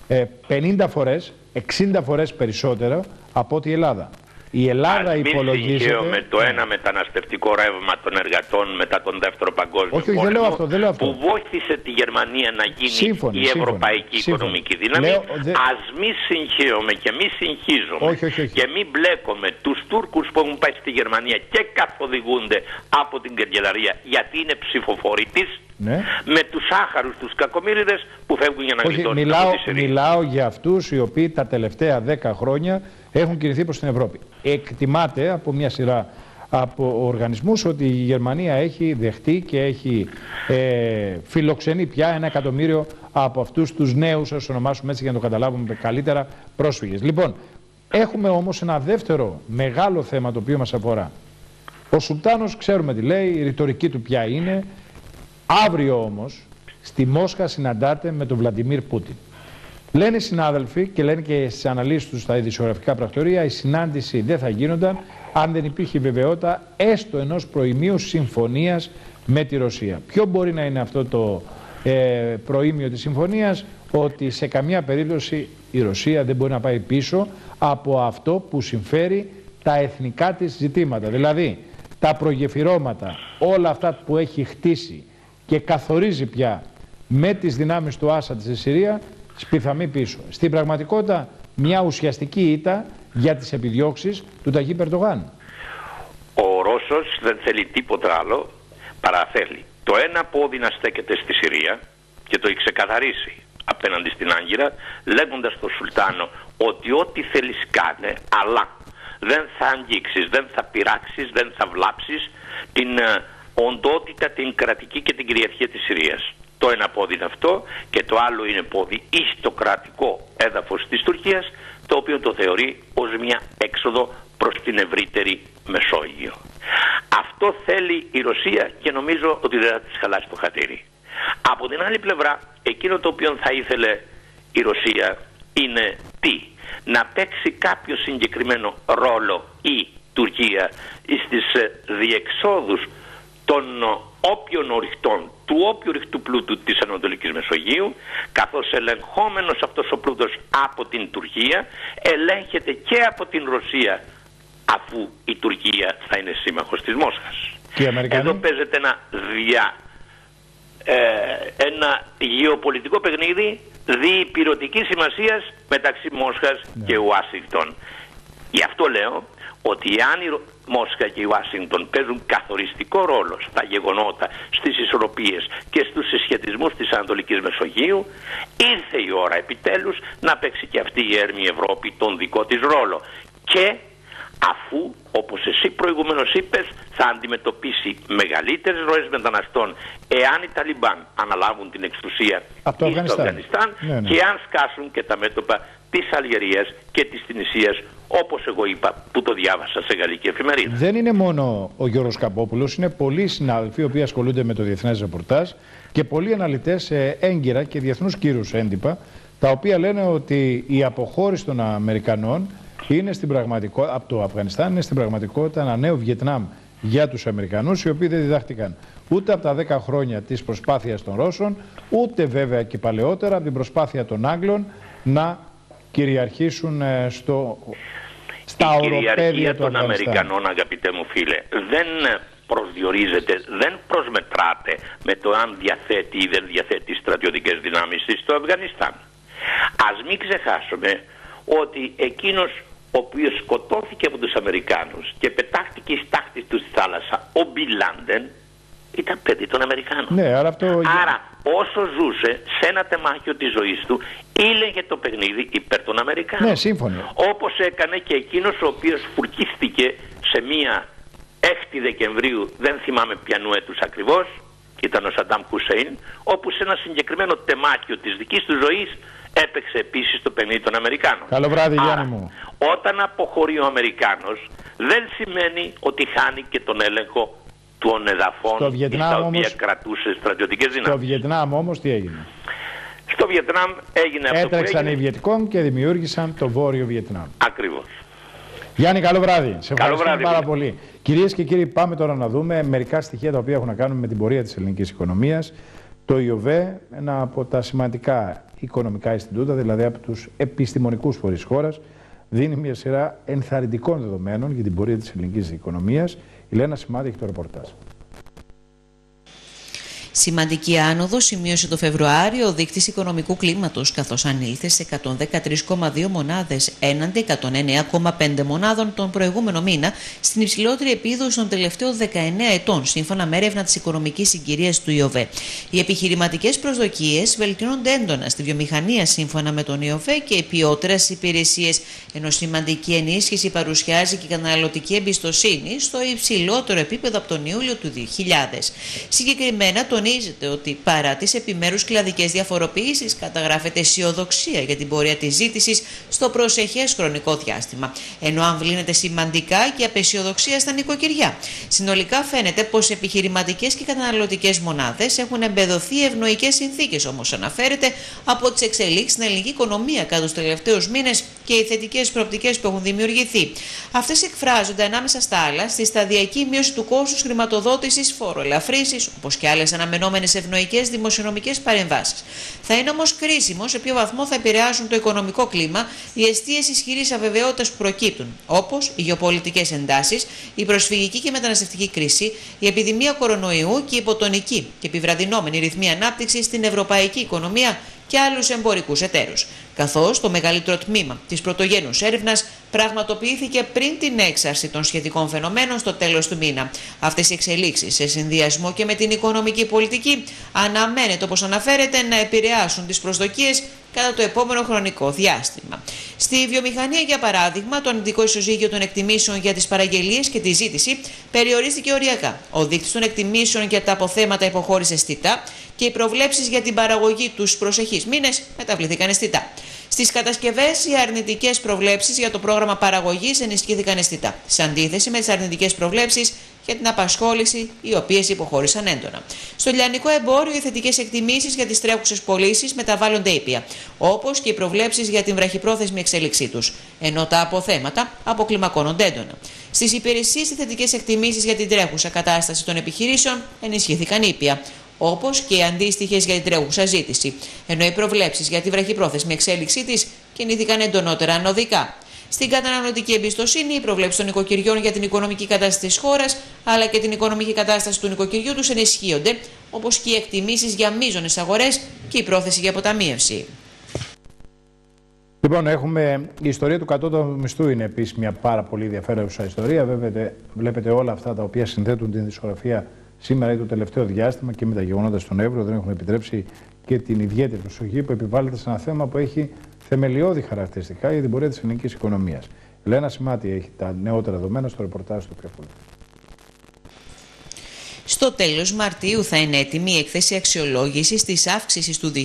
50 ε, φορές, 60 φορές περισσότερο από ό,τι η Ελλάδα. Η Ελλάδα Ας υπολογίζεται. με το ένα μεταναστευτικό ρεύμα των εργατών μετά τον δεύτερο παγκόσμιο όχι, πόλεμο. Δεν λέω αυτό, δεν λέω αυτό. Που βοήθησε τη Γερμανία να γίνει σύμφωνη, η ευρωπαϊκή σύμφωνη, οικονομική δύναμη. Λέω, δε... Α μη συγχαίουμε και μη συγχύζουμε. Όχι, όχι, όχι. Και μη μπλέκουμε τους Τούρκους που έχουν πάει στη Γερμανία και καθοδηγούνται από την καγκελαρία γιατί είναι ψηφοφόροι τη. Ναι. Με τους άχαρους, τους κακομίριδε που φεύγουν για να γλιτώσουν. Μιλάω, μιλάω για αυτούς οι οποίοι τα τελευταία 10 χρόνια έχουν κινηθεί προς την Ευρώπη. Εκτιμάται από μια σειρά από οργανισμούς ότι η Γερμανία έχει δεχτεί και έχει ε, φιλοξενεί πια ένα εκατομμύριο από αυτούς τους νέους, ας ονομάσουμε έτσι για να το καταλάβουμε καλύτερα, πρόσφυγες. Λοιπόν, έχουμε όμως ένα δεύτερο μεγάλο θέμα το οποίο μας αφορά. Ο Σουλτάνος ξέρουμε τι λέει, η ρητορική του ποια είναι. Αύριο όμως στη Μόσχα συναντάται με τον Βλαντιμίρ Πούτιν. Λένε οι συνάδελφοι και λένε και στις αναλύσεις τους στα ειδησιογραφικά πρακτορία, η συνάντηση δεν θα γίνονταν αν δεν υπήρχε βεβαιότητα έστω ενός προημίου συμφωνίας με τη Ρωσία. Ποιο μπορεί να είναι αυτό το ε, προήμιο της συμφωνίας, ότι σε καμία περίπτωση η Ρωσία δεν μπορεί να πάει πίσω από αυτό που συμφέρει τα εθνικά της ζητήματα. Δηλαδή, τα προγεφυρώματα, όλα αυτά που έχει χτίσει και καθορίζει πια με τις δυνάμεις του Άσα στη Συρία, σπιθαμή πίσω. Στην πραγματικότητα μια ουσιαστική ήττα για τις επιδιώξεις του Ταγί Περτογάν. Ο Ρώσος δεν θέλει τίποτα άλλο παρά θέλει το ένα πόδι να στέκεται στη Συρία και το έχει ξεκαθαρίσει απέναντι στην Άγκυρα λέγοντας στον Σουλτάνο ότι ό,τι θέλεις κάνε αλλά δεν θα αγγίξεις, δεν θα πειράξεις, δεν θα βλάψεις την ε, οντότητα, την κρατική και την κυριαρχία της Συρίας. Το ένα πόδι είναι αυτό και το άλλο είναι πόδι στο κρατικό έδαφος της Τουρκίας το οποίο το θεωρεί ως μια έξοδο προς την ευρύτερη Μεσόγειο. Αυτό θέλει η Ρωσία και νομίζω ότι δεν θα της χαλάσει το χατήρι. Από την άλλη πλευρά εκείνο το οποίο θα ήθελε η Ρωσία είναι τι; Να παίξει κάποιο συγκεκριμένο ρόλο η Τουρκία στις διεξόδους των όποιων ορυχτών, του όποιου ρηχτού πλούτου της Ανατολικής Μεσογείου, καθώς ελεγχόμενος αυτός ο πλούτος από την Τουρκία, ελέγχεται και από την Ρωσία, αφού η Τουρκία θα είναι σύμμαχος της Μόσχας. Εδώ παίζεται ένα, δια, ε, ένα γεωπολιτικό παιχνίδι διπυρωτικής σημασίας μεταξύ Μόσχας ναι. και Ουάσιγκτον. Γι' αυτό λέω ότι αν η Μόσχα και η Ουάσιγκτον παίζουν καθοριστικό ρόλο στα γεγονότα, στις ισορροπίες και στους συσχετισμούς της Ανατολικής Μεσογείου, ήρθε η ώρα επιτέλους να παίξει και αυτή η έρμη Ευρώπη τον δικό της ρόλο. Και αφού, όπως εσύ προηγουμένως είπες, θα αντιμετωπίσει μεγαλύτερες ροές μεταναστών εάν οι Ταλιμπάν αναλάβουν την εξουσία στο Αφγανιστάν ναι, ναι. και αν σκάσουν και τα μέτωπα της Αλγερίας και της Τινησίας όπως εγώ είπα που το διάβασα σε γαλλική εφημερίδα. Δεν είναι μόνο ο Γιώργος Καπόπουλος, είναι πολλοί συνάδελφοι οι οποίοι ασχολούνται με το διεθνές ρεπορτάζ και πολλοί αναλυτές σε έγκυρα και διεθνούς κύρους έντυπα τα οποία λένε ότι η αποχώρηση των Αμερικανών είναι στην πραγματικότητα, από το Αφγανιστάν είναι στην πραγματικότητα ένα νέο Βιετνάμ για τους Αμερικανούς οι οποίοι δεν διδάχτηκαν ούτε από τα 10 χρόνια της προσπάθειας των Ρώσων ούτε βέβαια και παλαιότερα από την προσπάθεια των Άγγλων να κυριαρχήσουν ε, στο, στα Η κυριαρχία των Αμερικανών αγαπητέ μου φίλε δεν προσδιορίζεται, δεν προσμετράται με το αν διαθέτει ή δεν διαθέτει στρατιωτικές δυνάμεις στο Αφγανιστάν. Ας μην ξεχάσουμε ότι εκείνος ο οποίος σκοτώθηκε από τους Αμερικάνους και πετάχτηκε η στάχτη τους στη θάλασσα, ο Μπιλάντεν, ήταν παιδί των Αμερικάνων. Ναι, άρα, αυτό... άρα όσο ζούσε σε ένα τεμάχιο της ζωής του ήλεγε το παιχνίδι υπέρ των Αμερικάνων. Ναι, σύμφωνο. Όπως έκανε και εκείνος ο οποίος φουρκίστηκε σε μία 6η Δεκεμβρίου, δεν θυμάμαι ποιανού έτους ακριβώς, ήταν ο Σαντάμ Χουσέιν, όπου σε ένα συγκεκριμένο τεμάχιο της δικής του ζωής έπαιξε επίσης το παιχνίδι των Αμερικάνων. Καλό βράδυ Γιάννη μου. Όταν αποχωρεί ο Αμερικάνος δεν σημαίνει ότι χάνει και τον έλεγχο των εδαφών στο Βιετνάμ, στα οποία κρατούσε στρατιωτικές δυνάμεις. Στο Βιετνάμ όμως τι έγινε; Στο Βιετνάμ έγινε αυτό που έγινε. οι Βιετκόν και δημιούργησαν το Βόρειο Βιετνάμ. Ακριβώς. Γιάννη, καλό βράδυ. Σε ευχαριστώ πάρα πολύ. Κυρίες και κύριοι, πάμε τώρα να δούμε μερικά στοιχεία τα οποία έχουν να κάνουν με την πορεία της ελληνικής οικονομίας. Το ΙΟΒΕ, ένα από τα σημαντικά οικονομικά Ινστιτούτα, δηλαδή από τους επιστημονικούς φορείς χώρας, δίνει μια σειρά ενθαρρυντικών δεδομένων για την πορεία της ελληνικής οικονομίας. Η Λένα Σημάδη έχει το ρεπορτάζ. Σημαντική άνοδο σημείωσε το Φεβρουάριο ο δείκτης οικονομικού κλίματος, καθώς ανήλθε σε 113,2 μονάδες έναντι 109,5 μονάδων τον προηγούμενο μήνα, στην υψηλότερη επίδοση των τελευταίων 19 ετών, σύμφωνα με έρευνα της οικονομικής συγκυρίας του ΙΟΒΕ. Οι επιχειρηματικές προσδοκίες βελτιώνονται έντονα στη βιομηχανία, σύμφωνα με τον ΙΟΒΕ, και οι ποιότερες υπηρεσίες, ενώ σημαντική ενίσχυση παρουσιάζει και η καταναλωτική εμπιστοσύνη στο υψηλότερο επίπεδο από τον Ιούλιο του 2000. Συγκεκριμένα, τον τονίζεται ότι παρά τις επιμέρους κλαδικές διαφοροποιήσεις, καταγράφεται αισιοδοξία για την πορεία της ζήτησης στο προσεχές χρονικό διάστημα. Ενώ αμβλύνεται σημαντικά και απεσιοδοξία στα νοικοκυριά. Συνολικά φαίνεται πως επιχειρηματικές και καταναλωτικές μονάδες έχουν εμπεδοθεί ευνοϊκές συνθήκες, όμως αναφέρεται από τις εξελίξεις στην ελληνική οικονομία κατά τους τελευταίους μήνες και οι θετικές προοπτικές που έχουν δημιουργηθεί. Αυτές εκφράζονται ανάμεσα στα άλλα στη σταδιακή μείωση του κόστους χρηματοδότησης, φοροελαφρύνση, όπως και άλλες αναμετρήσει αναμενόμενες ευνοϊκές δημοσιονομικές παρεμβάσεις. Θα είναι όμως κρίσιμο σε ποιο βαθμό θα επηρεάσουν το οικονομικό κλίμα οι αιστείες ισχυρής αβεβαιότητας που προκύπτουν, όπως οι γεωπολιτικές εντάσεις, η προσφυγική και μεταναστευτική κρίση, η επιδημία κορονοϊού και η υποτονική και επιβραδυνόμενη ρυθμή ανάπτυξη στην ευρωπαϊκή οικονομία και άλλους εμπορικούς εταίρους. Καθώς το μεγαλύτερο τμήμα της πρωτογένους έρευνας πραγματοποιήθηκε πριν την έξαρση των σχετικών φαινομένων στο τέλος του μήνα. Αυτές οι εξελίξεις, σε συνδυασμό και με την οικονομική πολιτική, αναμένεται όπως αναφέρεται να επηρεάσουν τις προσδοκίες κατά το επόμενο χρονικό διάστημα. Στη βιομηχανία, για παράδειγμα, το αρνητικό ισοζύγιο των εκτιμήσεων για τις παραγγελίες και τη ζήτηση περιορίστηκε οριακά. Ο δείκτης των εκτιμήσεων για τα αποθέματα υποχώρησε αισθητά και οι προβλέψεις για την παραγωγή τους προσεχείς μήνες μεταβληθήκαν αισθητά. Στις κατασκευές, οι αρνητικές προβλέψεις για το πρόγραμμα παραγωγής ενισχύθηκαν αισθητά, σε αντίθεση με τις αρνητικές προβλέψεις για την απασχόληση, οι οποίες υποχώρησαν έντονα. Στο λιανικό εμπόριο, οι θετικές εκτιμήσεις για τις τρέχουσες πωλήσεις μεταβάλλονται ήπια, όπως και οι προβλέψεις για την βραχυπρόθεσμη εξέλιξή τους, ενώ τα αποθέματα αποκλιμακώνονται έντονα. Στις υπηρεσίες, οι θετικές εκτιμήσεις για την τρέχουσα κατάσταση των επιχειρήσεων ενισχύθηκαν ήπια, όπως και οι αντίστοιχες για την τρέχουσα ζήτηση, ενώ οι προβλέψεις για τη βραχυπρόθεσμη εξέλιξή της κινήθηκαν εντονότερα ανωδικά. Στην καταναλωτική εμπιστοσύνη, οι προβλέψεις των νοικοκυριών για την οικονομική κατάσταση της χώρας αλλά και την οικονομική κατάσταση του νοικοκυριού τους ενισχύονται, όπως και οι εκτιμήσεις για μείζονες αγορές και η πρόθεση για αποταμίευση. Λοιπόν, έχουμε η ιστορία του κατώτατου μισθού είναι επίσης μια πάρα πολύ ενδιαφέρουσα ιστορία. Βέβαια, βλέπετε όλα αυτά τα οποία συνθέτουν την δισογραφία σήμερα ή το τελευταίο διάστημα και με τα γεγονότα στον Εύρο δεν έχουν επιτρέψει και την ιδιαίτερη προσοχή που επιβάλλεται σε ένα θέμα που έχει θεμελιώδη χαρακτηριστικά για την πορεία της ελληνικής οικονομίας. Η Λένα Σιμάτη έχει τα νεότερα δεδομένα στο ρεπορτάζ του Κρεφούλου. Στο τέλος Μαρτίου θα είναι έτοιμη η έκθεση αξιολόγησης της αύξησης του 2019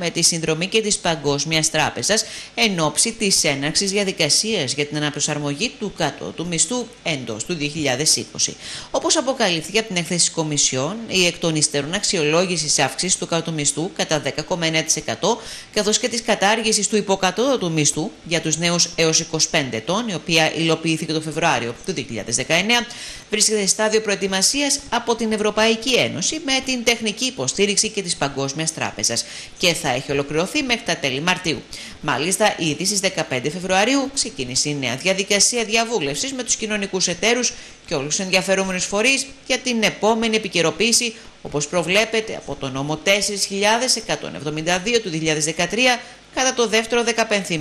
με τη συνδρομή και της Παγκόσμιας Τράπεζας εν ώψη της έναρξης διαδικασίας για την αναπροσαρμογή του κάτω του μισθού εντός του 2020. Όπως αποκαλύφθηκε από την έκθεση Κομισιόν, η εκ των υστέρων αξιολόγησης αύξησης του κάτω μισθού κατά 10,9% καθώς και της κατάργησης του υποκατώτατου μισθού για τους νέους έως 25 ετών, η οποία υλοποιήθηκε το Φεβρουάριο του 2019, βρίσκεται σε στάδιο προετοιμασίας από την Ευρωπαϊκή Ένωση με την τεχνική υποστήριξη και τη Παγκόσμια Τράπεζα και θα έχει ολοκληρωθεί μέχρι τα τέλη Μαρτίου. Μάλιστα, ήδη στις 15 Φεβρουαρίου ξεκίνησε η νέα διαδικασία διαβούλευσης με τους κοινωνικούς εταίρους και όλους τους ενδιαφερόμενους φορείς για την επόμενη επικαιροποίηση, όπως προβλέπεται από το νόμο 4.172 του 2013 κατά το δεύτερο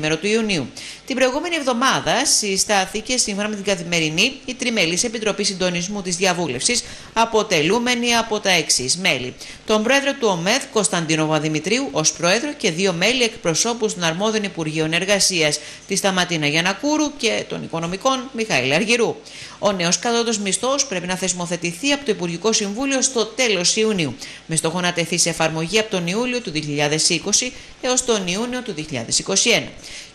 15 του Ιουνίου. Την προηγούμενη εβδομάδα συστάθηκε σύμφωνα με την καθημερινή η Τριμελής Επιτροπή Συντονισμού της Διαβούλευσης, αποτελούμενη από τα εξής μέλη. Τον πρόεδρο του ΟΜΕΔ Κωνσταντίνο Βαδημητρίου ως πρόεδρο και δύο μέλη εκπροσώπους των αρμόδιων Υπουργείων Εργασίας τη Σταματίνα Γιανακούρου και των Οικονομικών Μιχαήλ Αργυρού. Ο νέος κατώτατο μισθός πρέπει να θεσμοθετηθεί από το Υπουργικό Συμβούλιο στο τέλος Ιουνίου, με στόχο να τεθεί σε εφαρμογή από τον Ιούλιο του 2020 έως τον Ιούνιο του 2021.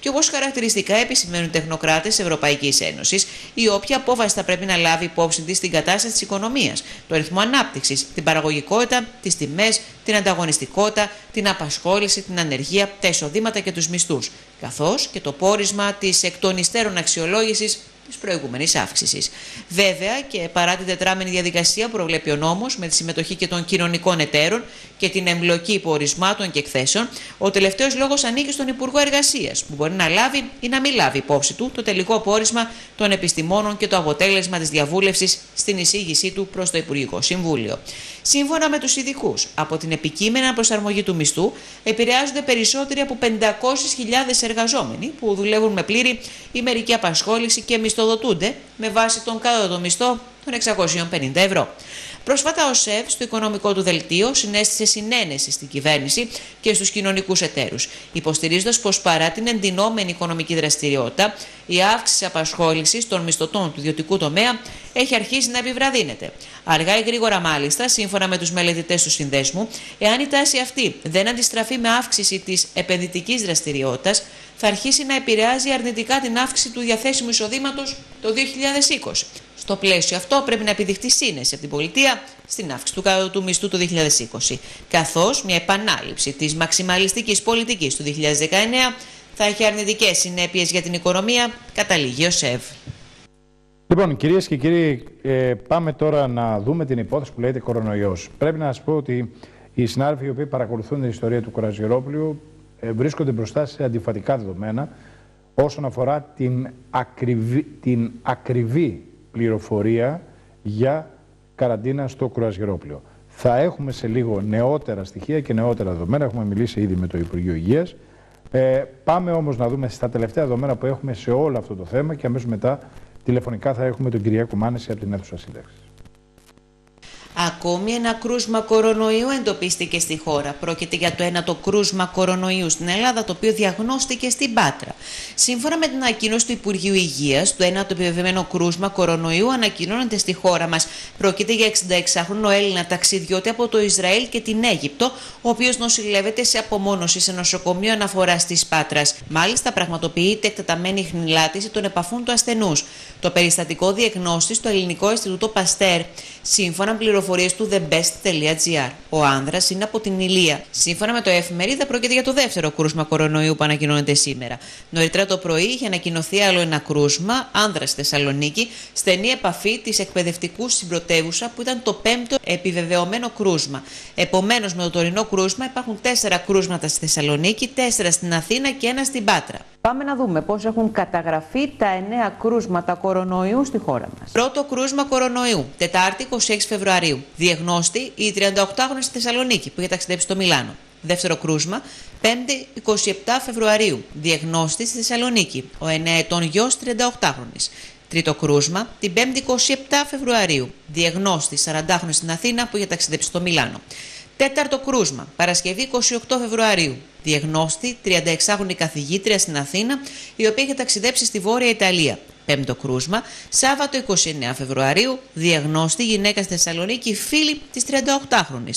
Και όπως χαρακτηριστικά επισημαίνουν οι τεχνοκράτες Ευρωπαϊκής Ένωσης, η όποια απόφαση θα πρέπει να λάβει υπόψη της την κατάσταση της οικονομίας, το ρυθμό ανάπτυξης, την παραγωγικότητα, τις τιμές, την ανταγωνιστικότητα, την απασχόληση, την ανεργία, τα εισοδήματα και τους μισθούς, καθώς και το πόρισμα της εκ των υστέρων αξιολόγησης της προηγούμενης αύξησης. Βέβαια και παρά την τετράμενη διαδικασία που προβλέπει ο νόμος με τη συμμετοχή και των κοινωνικών εταίρων και την εμπλοκή υπορισμάτων και εκθέσεων, ο τελευταίος λόγος ανήκει στον Υπουργό Εργασίας, που μπορεί να λάβει ή να μην λάβει υπόψη του το τελικό πόρισμα των επιστημόνων και το αποτέλεσμα της διαβούλευσης στην εισήγησή του προς το Υπουργικό Συμβούλιο. Σύμφωνα με τους ειδικούς, από την επικείμενα προσαρμογή του μισθού επηρεάζονται περισσότεροι από 500.000 εργαζόμενοι που δουλεύουν με πλήρη ημερική απασχόληση και μισθοδοτούνται με βάση τον κάτω μισθό των 650 ευρώ. Πρόσφατα ο ΣΕΒ στο οικονομικό του δελτίο συνέστησε συνένεση στην κυβέρνηση και στους κοινωνικούς εταίρους, υποστηρίζοντας πως παρά την εντυνόμενη οικονομική δραστηριότητα, η αύξηση απασχόλησης των μισθωτών του ιδιωτικού τομέα έχει αρχίσει να επιβραδύνεται. Αργά ή γρήγορα μάλιστα, σύμφωνα με τους μελετητές του συνδέσμου, εάν η τάση αυτή δεν αντιστραφεί με αύξηση της επενδυτικής δραστηριότητας, θα αρχίσει να επηρεάζει αρνητικά την αύξηση του διαθέσιμου εισοδήματος το 2020. Στο πλαίσιο αυτό πρέπει να επιδειχτεί σύνεση από την πολιτεία στην αύξηση του κάτω του μισθού το 2020, καθώς μια επανάληψη της μαξιμαλιστικής πολιτικής του 2019 θα έχει αρνητικές συνέπειες για την οικονομία, καταλήγει ο ΣΕΒ. Λοιπόν, κυρίες και κύριοι, ε, πάμε τώρα να δούμε την υπόθεση που λέγεται κορονοϊός. Πρέπει να σας πω ότι οι συνάδελφοι οι οποίοι παρακολουθούν την ιστορία του Κοραζιερόπλου ε, βρίσκονται μπροστά σε αντιφατικά δεδομένα όσον αφορά την ακριβή, την ακριβή πληροφορία για καραντίνα στο κρουαζιερόπλαιο. Θα έχουμε σε λίγο νεότερα στοιχεία και νεότερα δεδομένα. Έχουμε μιλήσει ήδη με το Υπουργείο Υγείας. Ε, πάμε όμως να δούμε στα τελευταία δεδομένα που έχουμε σε όλο αυτό το θέμα και αμέσως μετά τηλεφωνικά θα έχουμε τον Κυριάκο Μάνεση από την αίθουσα σύνταξης. Ακόμη ένα κρούσμα κορονοϊού εντοπίστηκε στη χώρα. Πρόκειται για το ένατο κρούσμα κορονοϊού στην Ελλάδα, το οποίο διαγνώστηκε στην Πάτρα. Σύμφωνα με την ανακοίνωση του Υπουργείου Υγείας, το ένατο επιβεβαιωμένο κρούσμα κορονοϊού ανακοινώνεται στη χώρα μας. Πρόκειται για 66χρονο Έλληνα ταξιδιώτη από το Ισραήλ και την Αίγυπτο, ο οποίος νοσηλεύεται σε απομόνωση σε νοσοκομείο αναφοράς της Πάτρας. Μάλιστα, πραγματοποιείται εκτεταμένη χνηλάτιση των επαφών του ασθενούς. Το περιστατικό διεγνώστη στο Ελληνικό Ινστιτούτο Παστέρ. Σύμφωνα με πληροφορίες του thebest.gr. Ο άνδρας είναι από την Ηλία. Σύμφωνα με το εφημερίδα, πρόκειται για το δεύτερο κρούσμα κορονοϊού που ανακοινώνεται σήμερα. Νωρίτερα το πρωί είχε ανακοινωθεί άλλο ένα κρούσμα, άνδρας στη Θεσσαλονίκη, στενή επαφή της εκπαιδευτικού στην πρωτεύουσα που ήταν το πέμπτο επιβεβαιωμένο κρούσμα. Επομένως, με το τωρινό κρούσμα υπάρχουν τέσσερα κρούσματα στη Θεσσαλονίκη, τέσσερα στην Αθήνα και ένα στην Πάτρα. Πάμε να δούμε πώς έχουν καταγραφεί τα εννέα κρούσματα κορονοϊού στη χώρα μας. Πρώτο κρούσμα κορονοϊού, Τετάρτη 26 Φεβρουαρίου. Διεγνώστη η 38χρονη στη Θεσσαλονίκη που είχε ταξιδέψει στο Μιλάνο. Δεύτερο κρούσμα, 5η 27 Φεβρουαρίου. Διεγνώστη στη Θεσσαλονίκη, ο 9 ετών γιος 38χρονης. Τρίτο κρούσμα, την 5η 27 Φεβρουαρίου. Διεγνώστη 40χρονη στην Αθήνα που είχε ταξιδέψει στο Μιλάνο. Τέταρτο κρούσμα, Παρασκευή 28 Φεβρουαρίου. Διεγνώστη 36χρονη καθηγήτρια στην Αθήνα, η οποία είχε ταξιδέψει στη Βόρεια Ιταλία. Πέμπτο κρούσμα. Σάββατο 29 Φεβρουαρίου, διαγνώστη γυναίκα στη Θεσσαλονίκη, φίλη της 38χρονη.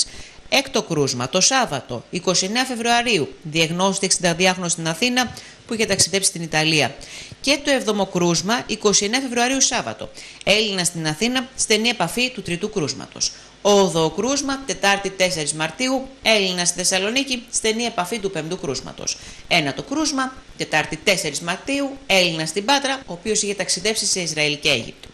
Έκτο κρούσμα το Σάββατο 29 Φεβρουαρίου, διαγνώστη 62χρονο στην Αθήνα που είχε ταξιδέψει στην Ιταλία. Και το εβδομο κρούσμα 29 Φεβρουαρίου Σάββατο. Έλληνα στην Αθήνα, στενή επαφή του τριτού κρούσματος. Όδο κρούσμα, Τετάρτη 4 Μαρτίου, Έλληνα στη Θεσσαλονίκη, στενή επαφή του πέμπτου κρούσματος. Ένα το κρούσμα, Τετάρτη 4 Μαρτίου, Έλληνα στην Πάτρα, ο οποίος είχε ταξιδέψει σε Ισραήλ και Αίγυπτο.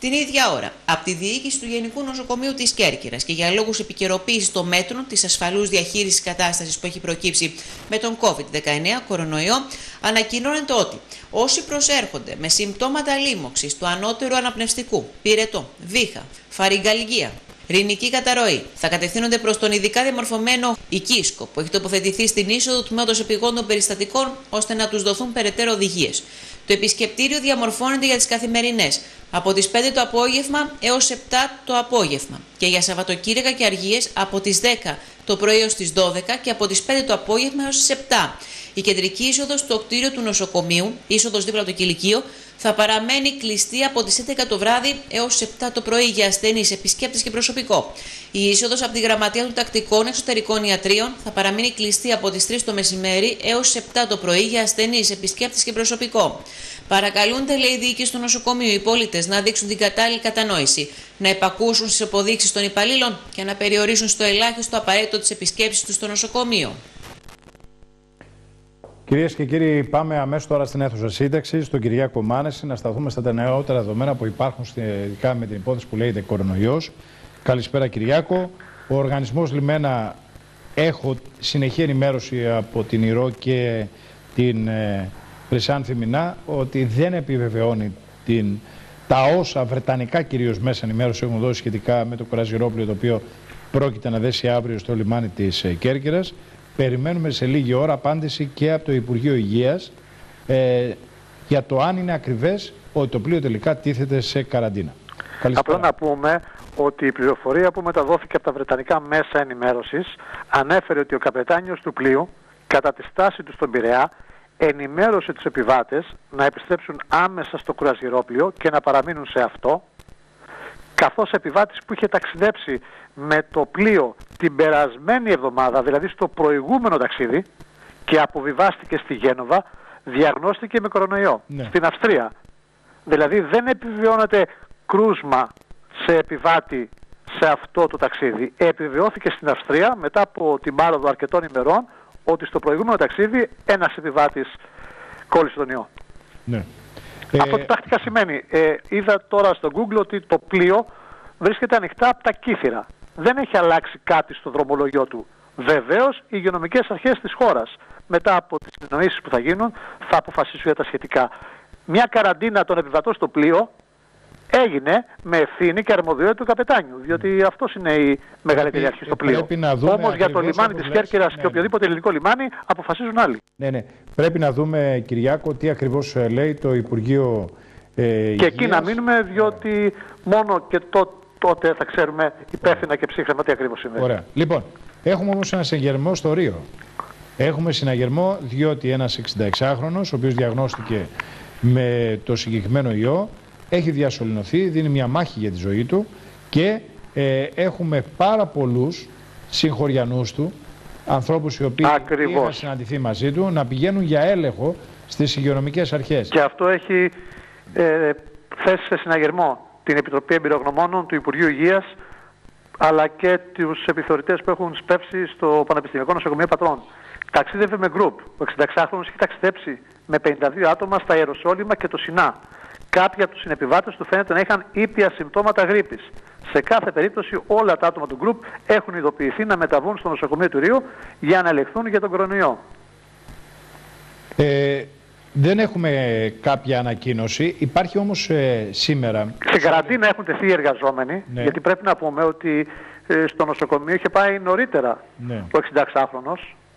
Την ίδια ώρα, από τη διοίκηση του Γενικού Νοσοκομείου της Κέρκυρας και για λόγους επικαιροποίησης των μέτρων της ασφαλούς διαχείρισης κατάστασης που έχει προκύψει με τον COVID-19 κορονοϊό, ανακοινώνεται ότι όσοι προσέρχονται με συμπτώματα λίμωξης του ανώτερου αναπνευστικού, πυρετό, βήχα, φαρικαλγία, Ρινική καταρροή. Θα κατευθύνονται προς τον ειδικά διαμορφωμένο οικίσκο που έχει τοποθετηθεί στην είσοδο του τμήματο επιγόντων περιστατικών ώστε να τους δοθούν περαιτέρω οδηγίες. Το επισκεπτήριο διαμορφώνεται για τις καθημερινές από τις 5 το απόγευμα έως 7 το απόγευμα και για Σαββατοκύριακα και Αργίες από τις 10 το πρωί έως τις 12 και από τις 5 το απόγευμα έως τις 7. Η κεντρική είσοδος στο κτίριο του νοσοκομείου, είσοδος δίπλα από το κηλικείο, θα παραμένει κλειστή από τις 11 το βράδυ έως 7 το πρωί για ασθενεί, επισκέπτες και προσωπικό. Η είσοδος από τη γραμματεία των τακτικών εξωτερικών ιατρίων θα παραμείνει κλειστή από τις 3 το μεσημέρι έως 7 το πρωί για ασθενεί, επισκέπτες και προσωπικό. Παρακαλούνται, λέει η διοίκηση του νοσοκομείου, οι πολίτες να δείξουν την κατάλληλη κατανόηση, να υπακούσουν στις αποδείξεις των υπαλλήλων και να περιορίσουν στο ελάχιστο απαραίτητο τις επισκέψεις τους στο νοσοκομείο. Κυρίες και κύριοι, πάμε αμέσως τώρα στην αίθουσα σύνταξης, στον Κυριάκο Μάνεση, να σταθούμε στα νεότερα δεδομένα που υπάρχουν σχετικά με την υπόθεση που λέγεται κορονοϊός. Καλησπέρα, Κυριάκο. Ο οργανισμός Λιμένα έχω συνεχή ενημέρωση από την ΙΡΟ και την ε, Βρυσάνθη Μινά ότι δεν επιβεβαιώνει την, τα όσα βρετανικά κυρίως μέσα ενημέρωση έχουν δώσει σχετικά με το κραζιρόπλιο το οποίο πρόκειται να δέσει αύριο στο λιμάνι της ε, Κέρκυρας. Περιμένουμε σε λίγη ώρα απάντηση και από το Υπουργείο Υγείας ε, για το αν είναι ακριβές ότι το πλοίο τελικά τίθεται σε καραντίνα. Απλά να πούμε ότι η πληροφορία που μεταδόθηκε από τα Βρετανικά μέσα ενημέρωσης ανέφερε ότι ο καπετάνιος του πλοίου κατά τη στάση του στον Πειραιά ενημέρωσε τους επιβάτες να επιστρέψουν άμεσα στο κουραζιρόπλιο και να παραμείνουν σε αυτό καθώς επιβάτης που είχε ταξιδέψει με το πλοίο την περασμένη εβδομάδα, δηλαδή στο προηγούμενο ταξίδι και αποβιβάστηκε στη Γένοβα, διαγνώστηκε με κορονοϊό ναι. στην Αυστρία. Δηλαδή δεν επιβιώνεται κρούσμα σε επιβάτη σε αυτό το ταξίδι. Επιβιώθηκε στην Αυστρία μετά από την πάροδο αρκετών ημερών ότι στο προηγούμενο ταξίδι ένας επιβάτης κόλλησε τον ιό. Ναι. Αυτό ε... τακτικά σημαίνει. Ε, είδα τώρα στο Google ότι το πλοίο βρίσκεται ανοιχτά από τα κύθυρα δεν έχει αλλάξει κάτι στο δρομολογιό του. Βεβαίως, οι υγειονομικές αρχές της χώρας, μετά από τις συνεννοήσεις που θα γίνουν, θα αποφασίσουν για τα σχετικά. Μια καραντίνα των επιβατών στο πλοίο έγινε με ευθύνη και αρμοδιότητα του καπετάνιου. Διότι αυτός είναι η μεγαλύτερη αρχή στο πλοίο. Όμως για το λιμάνι της Κέρκυρας ναι. και οποιοδήποτε ελληνικό λιμάνι αποφασίζουν άλλοι. Ναι, ναι. Πρέπει να δούμε, Κυριάκο, τι ακριβώς ε, λέει το Υπουργείο ε, Και εκεί να μείνουμε, διότι μόνο και το τότε θα ξέρουμε υπεύθυνα και ψύχρεμα τι ακριβώς συμβαίνει. Ωραία. Λοιπόν, έχουμε όμως ένα συναγερμό στο Ρίο. Έχουμε συναγερμό διότι ένας 66χρονο, ο οποίος διαγνώστηκε με το συγκεκριμένο ιό, έχει διασωληνωθεί, δίνει μια μάχη για τη ζωή του και ε, έχουμε πάρα πολλούς συγχωριανούς του, ανθρώπους οι οποίοι είχαν συναντηθεί μαζί του, να πηγαίνουν για έλεγχο στις υγειονομικές αρχές. Και αυτό έχει ε, θέσει σε συναγερμό την Επιτροπή Εμπειρογνωμόνων του Υπουργείου Υγείας αλλά και τους επιθεωρητές που έχουν σπεύσει στο Πανεπιστημιακό Νοσοκομείο Πατρών. Ταξίδευε με γκρουπ. Ο 66χρονος έχει ταξιδέψει με 52 άτομα στα Ιεροσόλυμα και το Σινά. Κάποιοι από τους συνεπιβάτες του φαίνεται να είχαν ήπια συμπτώματα γρήπης. Σε κάθε περίπτωση όλα τα άτομα του γκρουπ έχουν ειδοποιηθεί να μεταβούν στο νοσοκομείο του Ρίου για να ελεγχθούν για τον κορονοϊό. Ε, δεν έχουμε κάποια ανακοίνωση. Υπάρχει όμως ε, σήμερα... Σε καραντίνα έχουν τεθεί οι εργαζόμενοι, ναι. γιατί πρέπει να πούμε ότι ε, στο νοσοκομείο είχε πάει νωρίτερα ναι. ο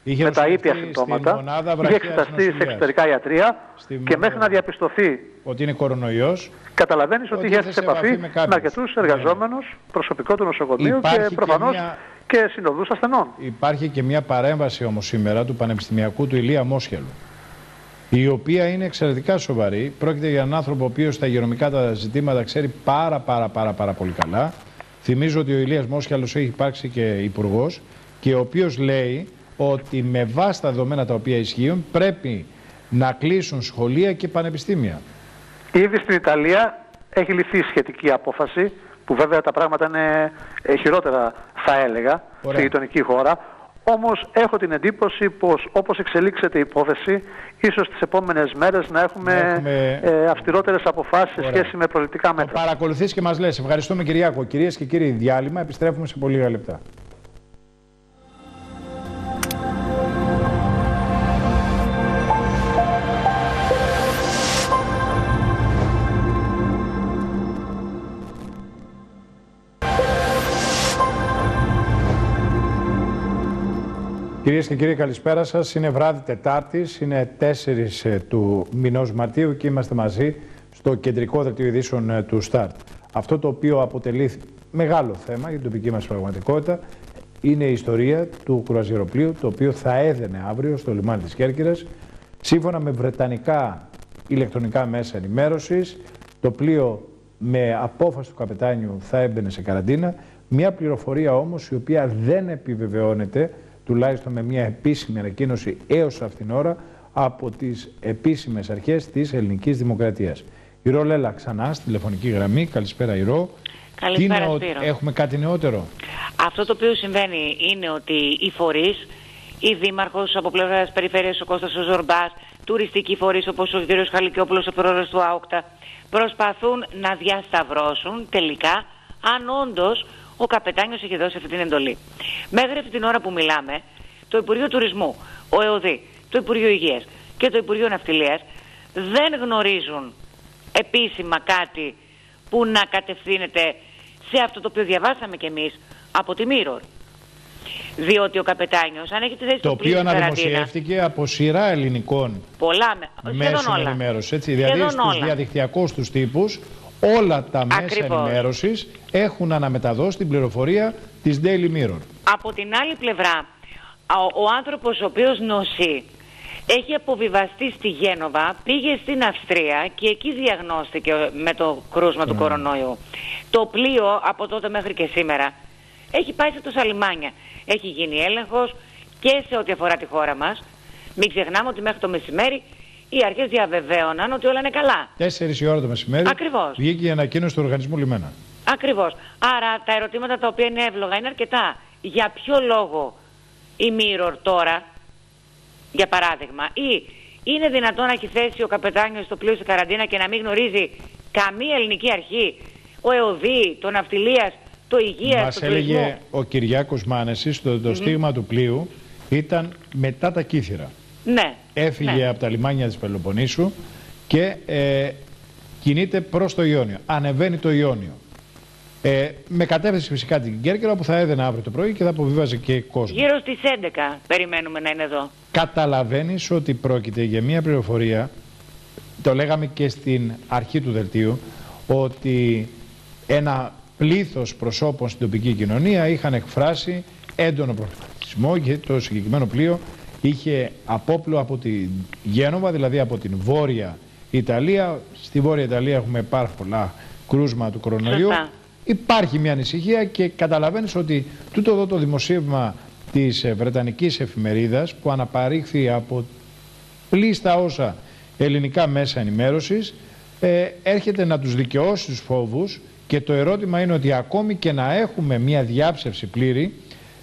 66χρονος. με τα ήπια συμπτώματα. Είχε εξεταστεί σε εξωτερικά ιατρία και μέχρι να διαπιστωθεί ότι είναι κορονοϊός. Καταλαβαίνεις ότι, είχε έρθει σε επαφή με, με αρκετούς εργαζόμενους, ναι. προσωπικό του νοσοκομείου και προφανώ και, μια... και συνοδούς ασθενών. Υπάρχει και μια παρέμβαση όμως σήμερα του Πανεπιστημιακού του Ηλία Μόσχελου η οποία είναι εξαιρετικά σοβαρή. Πρόκειται για έναν άνθρωπο ο οποίος στα υγειονομικά τα ζητήματα ξέρει πάρα πάρα πάρα, πάρα πολύ καλά. Θυμίζω ότι ο Ηλίας Μόσχαλος έχει υπάρξει και υπουργός και ο οποίος λέει ότι με βάση τα δεδομένα τα οποία ισχύουν πρέπει να κλείσουν σχολεία και πανεπιστήμια. Ήδη στην Ιταλία έχει ληφθεί σχετική απόφαση, που βέβαια τα πράγματα είναι ε, χειρότερα θα έλεγα, Ωραία. στη γειτονική χώρα. Όμως έχω την εντύπωση πως όπως εξελίξεται η υπόθεση, ίσως τις επόμενες μέρες να έχουμε, έχουμε... Ε, αυστηρότερες αποφάσεις σε σχέση με προληπτικά μέτρα. Παρακολουθείς και μας λες. Ευχαριστούμε Κυριάκο. Κυρίες και κύριοι, διάλειμμα. Επιστρέφουμε σε πολύ λίγα λεπτά. Κυρίες και κύριοι, καλησπέρα σας. Είναι βράδυ Τετάρτης, είναι 4 ε, του μηνός Μαρτίου και είμαστε μαζί στο κεντρικό δελτίο ειδήσεων ε, του ΣΤΑΡΤ. Αυτό το οποίο αποτελεί μεγάλο θέμα για την τοπική μας πραγματικότητα είναι η ιστορία του κρουαζιεροπλοίου, το οποίο θα έδαινε αύριο στο λιμάνι της Κέρκυρας. Σύμφωνα με βρετανικά ηλεκτρονικά μέσα ενημέρωσης, το πλοίο με απόφαση του καπετάνιου θα έμπαινε σε καραντίνα. Μια πληροφορία όμως η οποία δεν επιβεβαιώνεται τουλάχιστον με μια επίσημη ανακοίνωση έως αυτήν την ώρα από τις επίσημες αρχές της ελληνικής δημοκρατίας. Ηρώ Λέλα ξανά στη τηλεφωνική γραμμή. Καλησπέρα Ηρώ. Καλησπέρα νεο... Έχουμε κάτι νεότερο; Αυτό το οποίο συμβαίνει είναι ότι οι φορείς, η Δήμαρχος από πλευράς της Περιφέρειας, ο Κώστας ο Ζορμπάς, τουριστικοί φορείς όπως ο κ. Χαλικιόπουλος, ο πρόεδρος του ΑΟΚΤΑ, προσπαθούν να διασταυρώσουν τελικά αν όντως ο καπετάνιος έχει δώσει αυτή την εντολή. Μέχρι αυτή την ώρα που μιλάμε, το Υπουργείο Τουρισμού, ο ΕΟΔΗ, το Υπουργείο Υγείας και το Υπουργείο Ναυτιλίας δεν γνωρίζουν επίσημα κάτι που να κατευθύνεται σε αυτό το οποίο διαβάσαμε κι εμείς από τη Mirror. Διότι ο καπετάνιος, αν έχει τη θέση το του οποίο αναδημοσιεύτηκε από σειρά ελληνικών πολλά, μέσων ενημέρωσης. Δηλαδή στους διαδικτυακούς τους τύπους όλα τα μέσα Ακριβώς. ενημέρωσης έχουν αναμεταδώσει την πληροφορία της Daily Mirror. Από την άλλη πλευρά, ο, ο άνθρωπος ο οποίος νοσεί έχει αποβιβαστεί στη Γένοβα, πήγε στην Αυστρία και εκεί διαγνώστηκε με το κρούσμα του ναι. κορονοϊού. Το πλοίο από τότε μέχρι και σήμερα έχει πάει σε το Σαλιμάνια. Έχει γίνει έλεγχος και σε ό,τι αφορά τη χώρα μας. Μην ξεχνάμε ότι μέχρι το μεσημέρι οι αρχές διαβεβαίωναν ότι όλα είναι καλά. Τέσσερις η ώρα το μεσημέρι Ακριβώς. βγήκε η ανακοίνωση του οργανισμού Λιμένα. Ακριβώς. Άρα τα ερωτήματα τα οποία είναι εύλογα είναι αρκετά. Για ποιο λόγο η Mirror τώρα, για παράδειγμα, ή είναι δυνατόν να έχει θέσει ο καπετάνιος στο πλοίο σε καραντίνα και να μην γνωρίζει καμία ελληνική αρχή, ο ΕΟΔΗ, το ναυτιλίας, το υγείας, Μας έλεγε ο Κυριάκος Μάνεσης, το, το στίγμα του πλοίου ήταν μετά τα κύθυρα. Ναι. Έφυγε ναι. από τα λιμάνια της Πελοποννήσου και ε, κινείται προς το Ιόνιο. Ανεβαίνει το Ιόνιο. Ε, με κατεύθυνση φυσικά την Κέρκυρα που θα έδαινε αύριο το πρωί και θα αποβίβαζε και κόσμο. Γύρω στις 11 περιμένουμε να είναι εδώ. Καταλαβαίνεις ότι πρόκειται για μια πληροφορία, το λέγαμε και στην αρχή του δελτίου, ότι ένα πλήθος προσώπων στην τοπική κοινωνία είχαν εκφράσει έντονο προβληματισμό και το συγκεκριμένο πλοίο είχε απόπλο από τη Γένοβα, δηλαδή από την Βόρεια Ιταλία. Στη Βόρεια Ιταλία έχουμε πάρα πολλά κρούσμα του κορονοϊού. Υπάρχει μια ανησυχία και καταλαβαίνεις ότι τούτο εδώ το δημοσίευμα της Βρετανικής εφημερίδας που αναπαρήχθη από πλήστα όσα ελληνικά μέσα ενημέρωσης ε, έρχεται να τους δικαιώσει τους φόβους και το ερώτημα είναι ότι ακόμη και να έχουμε μια διάψευση πλήρη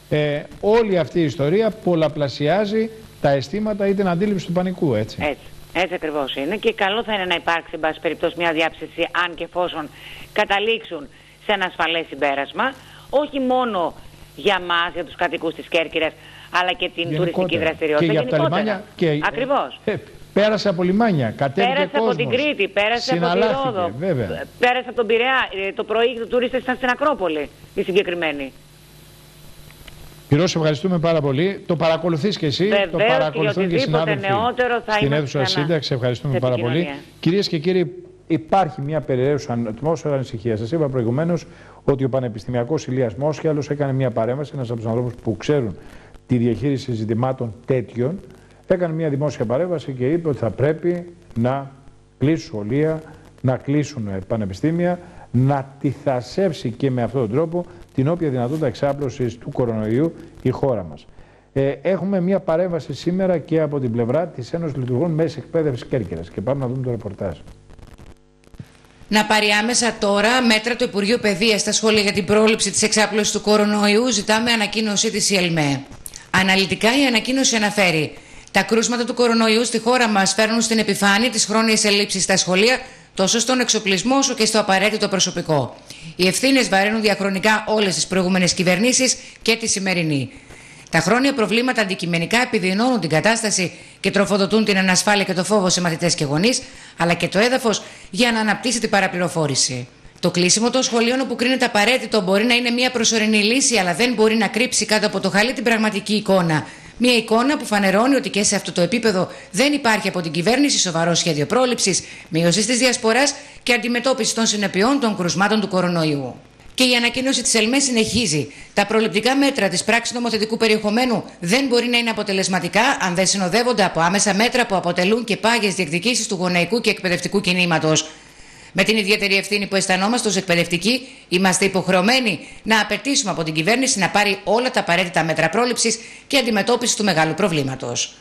ε, όλη αυτή η ιστορία πολλαπλασιάζει τα αισθήματα ή την αντίληψη του πανικού, έτσι. Έτσι. Έτσι ακριβώς είναι και καλό θα είναι να υπάρξει, εν πάση περιπτώσει, μια διάψευση αν και εφόσον καταλήξουν σε ένα ασφαλές συμπέρασμα, όχι μόνο για μας, για τους κατοικούς της Κέρκυρας, αλλά και την τουριστική δραστηριότητα. Και για τα λιμάνια. Και... Ακριβώς. Ε, πέρασε από λιμάνια, κατέβηκε Πέρασε κόσμος, από την Κρήτη, πέρασε από τη Ρόδο. Βέβαια. Πέρασε από τον Πειραιά. Ε, το πρωί οι τουρίστες ήταν στην Ακρόπολη, οι συγκεκριμένοι. Πυρός, σε ευχαριστούμε πάρα πολύ. Το παρακολουθείς και εσύ. Βεβαίως, το παρακολουθούν και, οι συνάδελφοι νεότερο θα στην αίθουσα σύνταξη. Ευχαριστούμε πάρα πολύ. Κυρίες και κύριοι, υπάρχει μια περιραίουσα ατμόσφαιρα ανησυχία. Σας είπα προηγουμένως ότι ο Πανεπιστημιακός Ηλίας Μόσχιαλο έκανε μια παρέμβαση, ένας από τους ανθρώπους που ξέρουν τη διαχείριση ζητημάτων τέτοιων. έκανε μια δημόσια παρέμβαση και είπε ότι θα πρέπει να κλείσουν σχολεία, να κλείσουν πανεπιστήμια, να τυθασεύσει και με αυτόν τον τρόπο την όποια δυνατότητα εξάπλωσης του κορονοϊού η χώρα μας. Ε, έχουμε μια παρέμβαση σήμερα και από την πλευρά της Ένωσης Λειτουργών Μέσης Εκπαίδευσης Κέρκυρας και πάμε να δούμε το ρεπορτάζ. Να πάρει άμεσα τώρα μέτρα του Υπουργείου Παιδείας στα σχόλια για την πρόληψη της εξάπλωσης του κορονοϊού, ζητάμε ανακοίνωσή της ΕΛΜΕ. Αναλυτικά η ανακοίνωση αναφέρει. Τα κρούσματα του κορονοϊού στη χώρα μας φέρνουν στην επιφάνεια τις χρόνιες ελλείψεις στα σχολεία, τόσο στον εξοπλισμό όσο και στο απαραίτητο προσωπικό. Οι ευθύνες βαραίνουν διαχρονικά όλες τις προηγούμενες κυβερνήσεις και τη σημερινή. Τα χρόνια προβλήματα αντικειμενικά επιδεινώνουν την κατάσταση και τροφοδοτούν την ανασφάλεια και το φόβο σε μαθητές και γονείς, αλλά και το έδαφος για να αναπτύσσει την παραπληροφόρηση. Το κλείσιμο των σχολείων όπου κρίνεται απαραίτητο μπορεί να είναι μια προσωρινή λύση, αλλά δεν μπορεί να κρύψει κάτω από το χαλί την πραγματική εικόνα. Μια εικόνα που φανερώνει ότι και σε αυτό το επίπεδο δεν υπάρχει από την κυβέρνηση σοβαρό σχέδιο πρόληψης, μείωσης της διασποράς και αντιμετώπιση των συνεπειών των κρουσμάτων του κορονοϊού. Και η ανακοίνωση της ΕΛΜΕ συνεχίζει. Τα προληπτικά μέτρα της πράξης νομοθετικού περιεχομένου δεν μπορεί να είναι αποτελεσματικά αν δεν συνοδεύονται από άμεσα μέτρα που αποτελούν και πάγιες διεκδικήσεις του γονεϊκού και εκπαιδευτικού κινήματος. Με την ιδιαίτερη ευθύνη που αισθανόμαστε ως εκπαιδευτικοί, είμαστε υποχρεωμένοι να απαιτήσουμε από την κυβέρνηση να πάρει όλα τα απαραίτητα μέτρα πρόληψης και αντιμετώπισης του μεγάλου προβλήματος.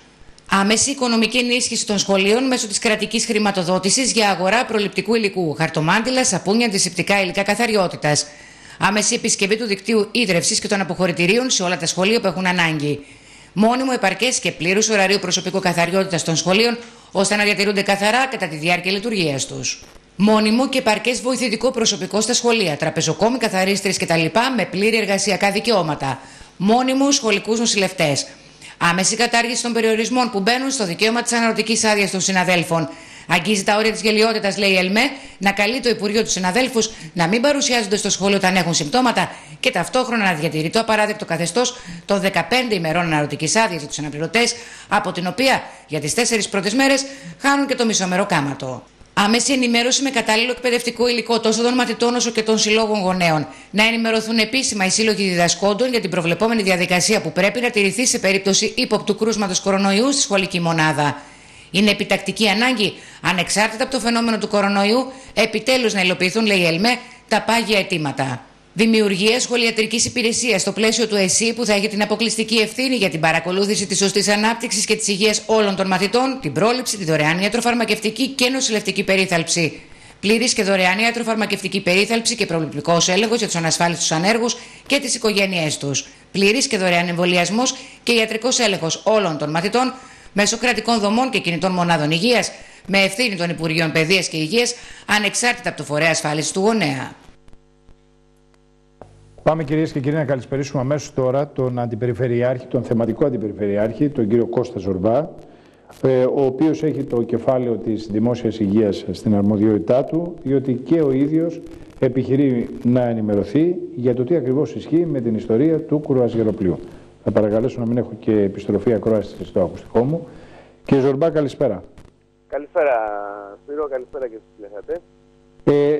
Άμεση οικονομική ενίσχυση των σχολείων μέσω της κρατικής χρηματοδότησης για αγορά προληπτικού υλικού, χαρτομάντιλας, σαπούνια, αντισηπτικά υλικά καθαριότητας. Άμεση επισκευή του δικτύου ίδρυυση και των αποχωρητηρίων σε όλα τα σχολεία που έχουν ανάγκη. Μόνιμο επαρκές και πλήρους ωραρίου προσωπικού καθαριότητας των σχολείων, ώστε να διατηρούνται καθαρά κατά τη διάρκεια λειτουργίας τους. Μόνιμο και επαρκές βοηθητικό προσωπικό στα σχολεία, τραπεζοκόμοι, καθαρίστρε κτλ. με πλήρη εργασιακά δικαιώματα. Μόνιμους σχολικούς νοσηλευτές. Άμεση κατάργηση των περιορισμών που μπαίνουν στο δικαίωμα της αναρωτικής άδειας των συναδέλφων. Αγγίζει τα όρια της γελιότητας, λέει η ΕΛΜΕ, να καλεί το Υπουργείο τους συναδέλφους να μην παρουσιάζονται στο σχολείο όταν έχουν συμπτώματα και ταυτόχρονα να διατηρεί το απαράδεκτο καθεστώς των 15 ημερών αναρωτικής άδειας για τους αναπληρωτές, από την οποία για τις 4 πρώτες μέρες χάνουν και το μισομερό κάματο. Άμεση ενημέρωση με κατάλληλο εκπαιδευτικό υλικό τόσο των μαθητών όσο και των συλλόγων γονέων. Να ενημερωθούν επίσημα οι σύλλογοι διδασκόντων για την προβλεπόμενη διαδικασία που πρέπει να τηρηθεί σε περίπτωση ύποπτου κρούσματος κορονοϊού στη σχολική μονάδα. Είναι επιτακτική ανάγκη, ανεξάρτητα από το φαινόμενο του κορονοϊού, επιτέλους να υλοποιηθούν, λέει η ΕΛΜΕ, τα πάγια αιτήματα. Δημιουργία σχολιατρικής υπηρεσίας στο πλαίσιο του ΕΣΥ που θα έχει την αποκλειστική ευθύνη για την παρακολούθηση της σωστής ανάπτυξης και της υγείας όλων των μαθητών, την πρόληψη, τη δωρεάν ιατροφαρμακευτική και νοσηλευτική περίθαλψη. Πλήρης και δωρεάν ιατροφαρμακευτική περίθαλψη και προληπτικό έλεγχος για τους ανασφάλιστους ανέργους και τις οικογένειές τους. Πλήρης και δωρεάν εμβολιασμός και ιατρικός έλεγχος όλων των μαθητών μέσω κρατικών δομών και κινητών μονάδων υγείας με ευθύνη των Υπουργείων Παιδείας και Υγείας ανεξάρτητα από το φορέα ασφάλισης του γονέα. Πάμε κυρίες και κύριοι να καλησπερίσουμε αμέσως τώρα τον Αντιπεριφερειάρχη, τον θεματικό Αντιπεριφερειάρχη, τον κύριο Κώστα Ζορμπά, ε, ο οποίος έχει το κεφάλαιο της δημόσιας υγείας στην αρμοδιότητά του, διότι και ο ίδιος επιχειρεί να ενημερωθεί για το τι ακριβώς ισχύει με την ιστορία του κουρουαζιεροπλοίου. Θα παρακαλέσω να μην έχω και επιστροφή ακρόαση στο ακουστικό μου. Κύριε Ζορμπά, καλησπέρα. Καλησπέρα, Σπύρο, καλησπέρα και στους τηλεθεατές. Ε,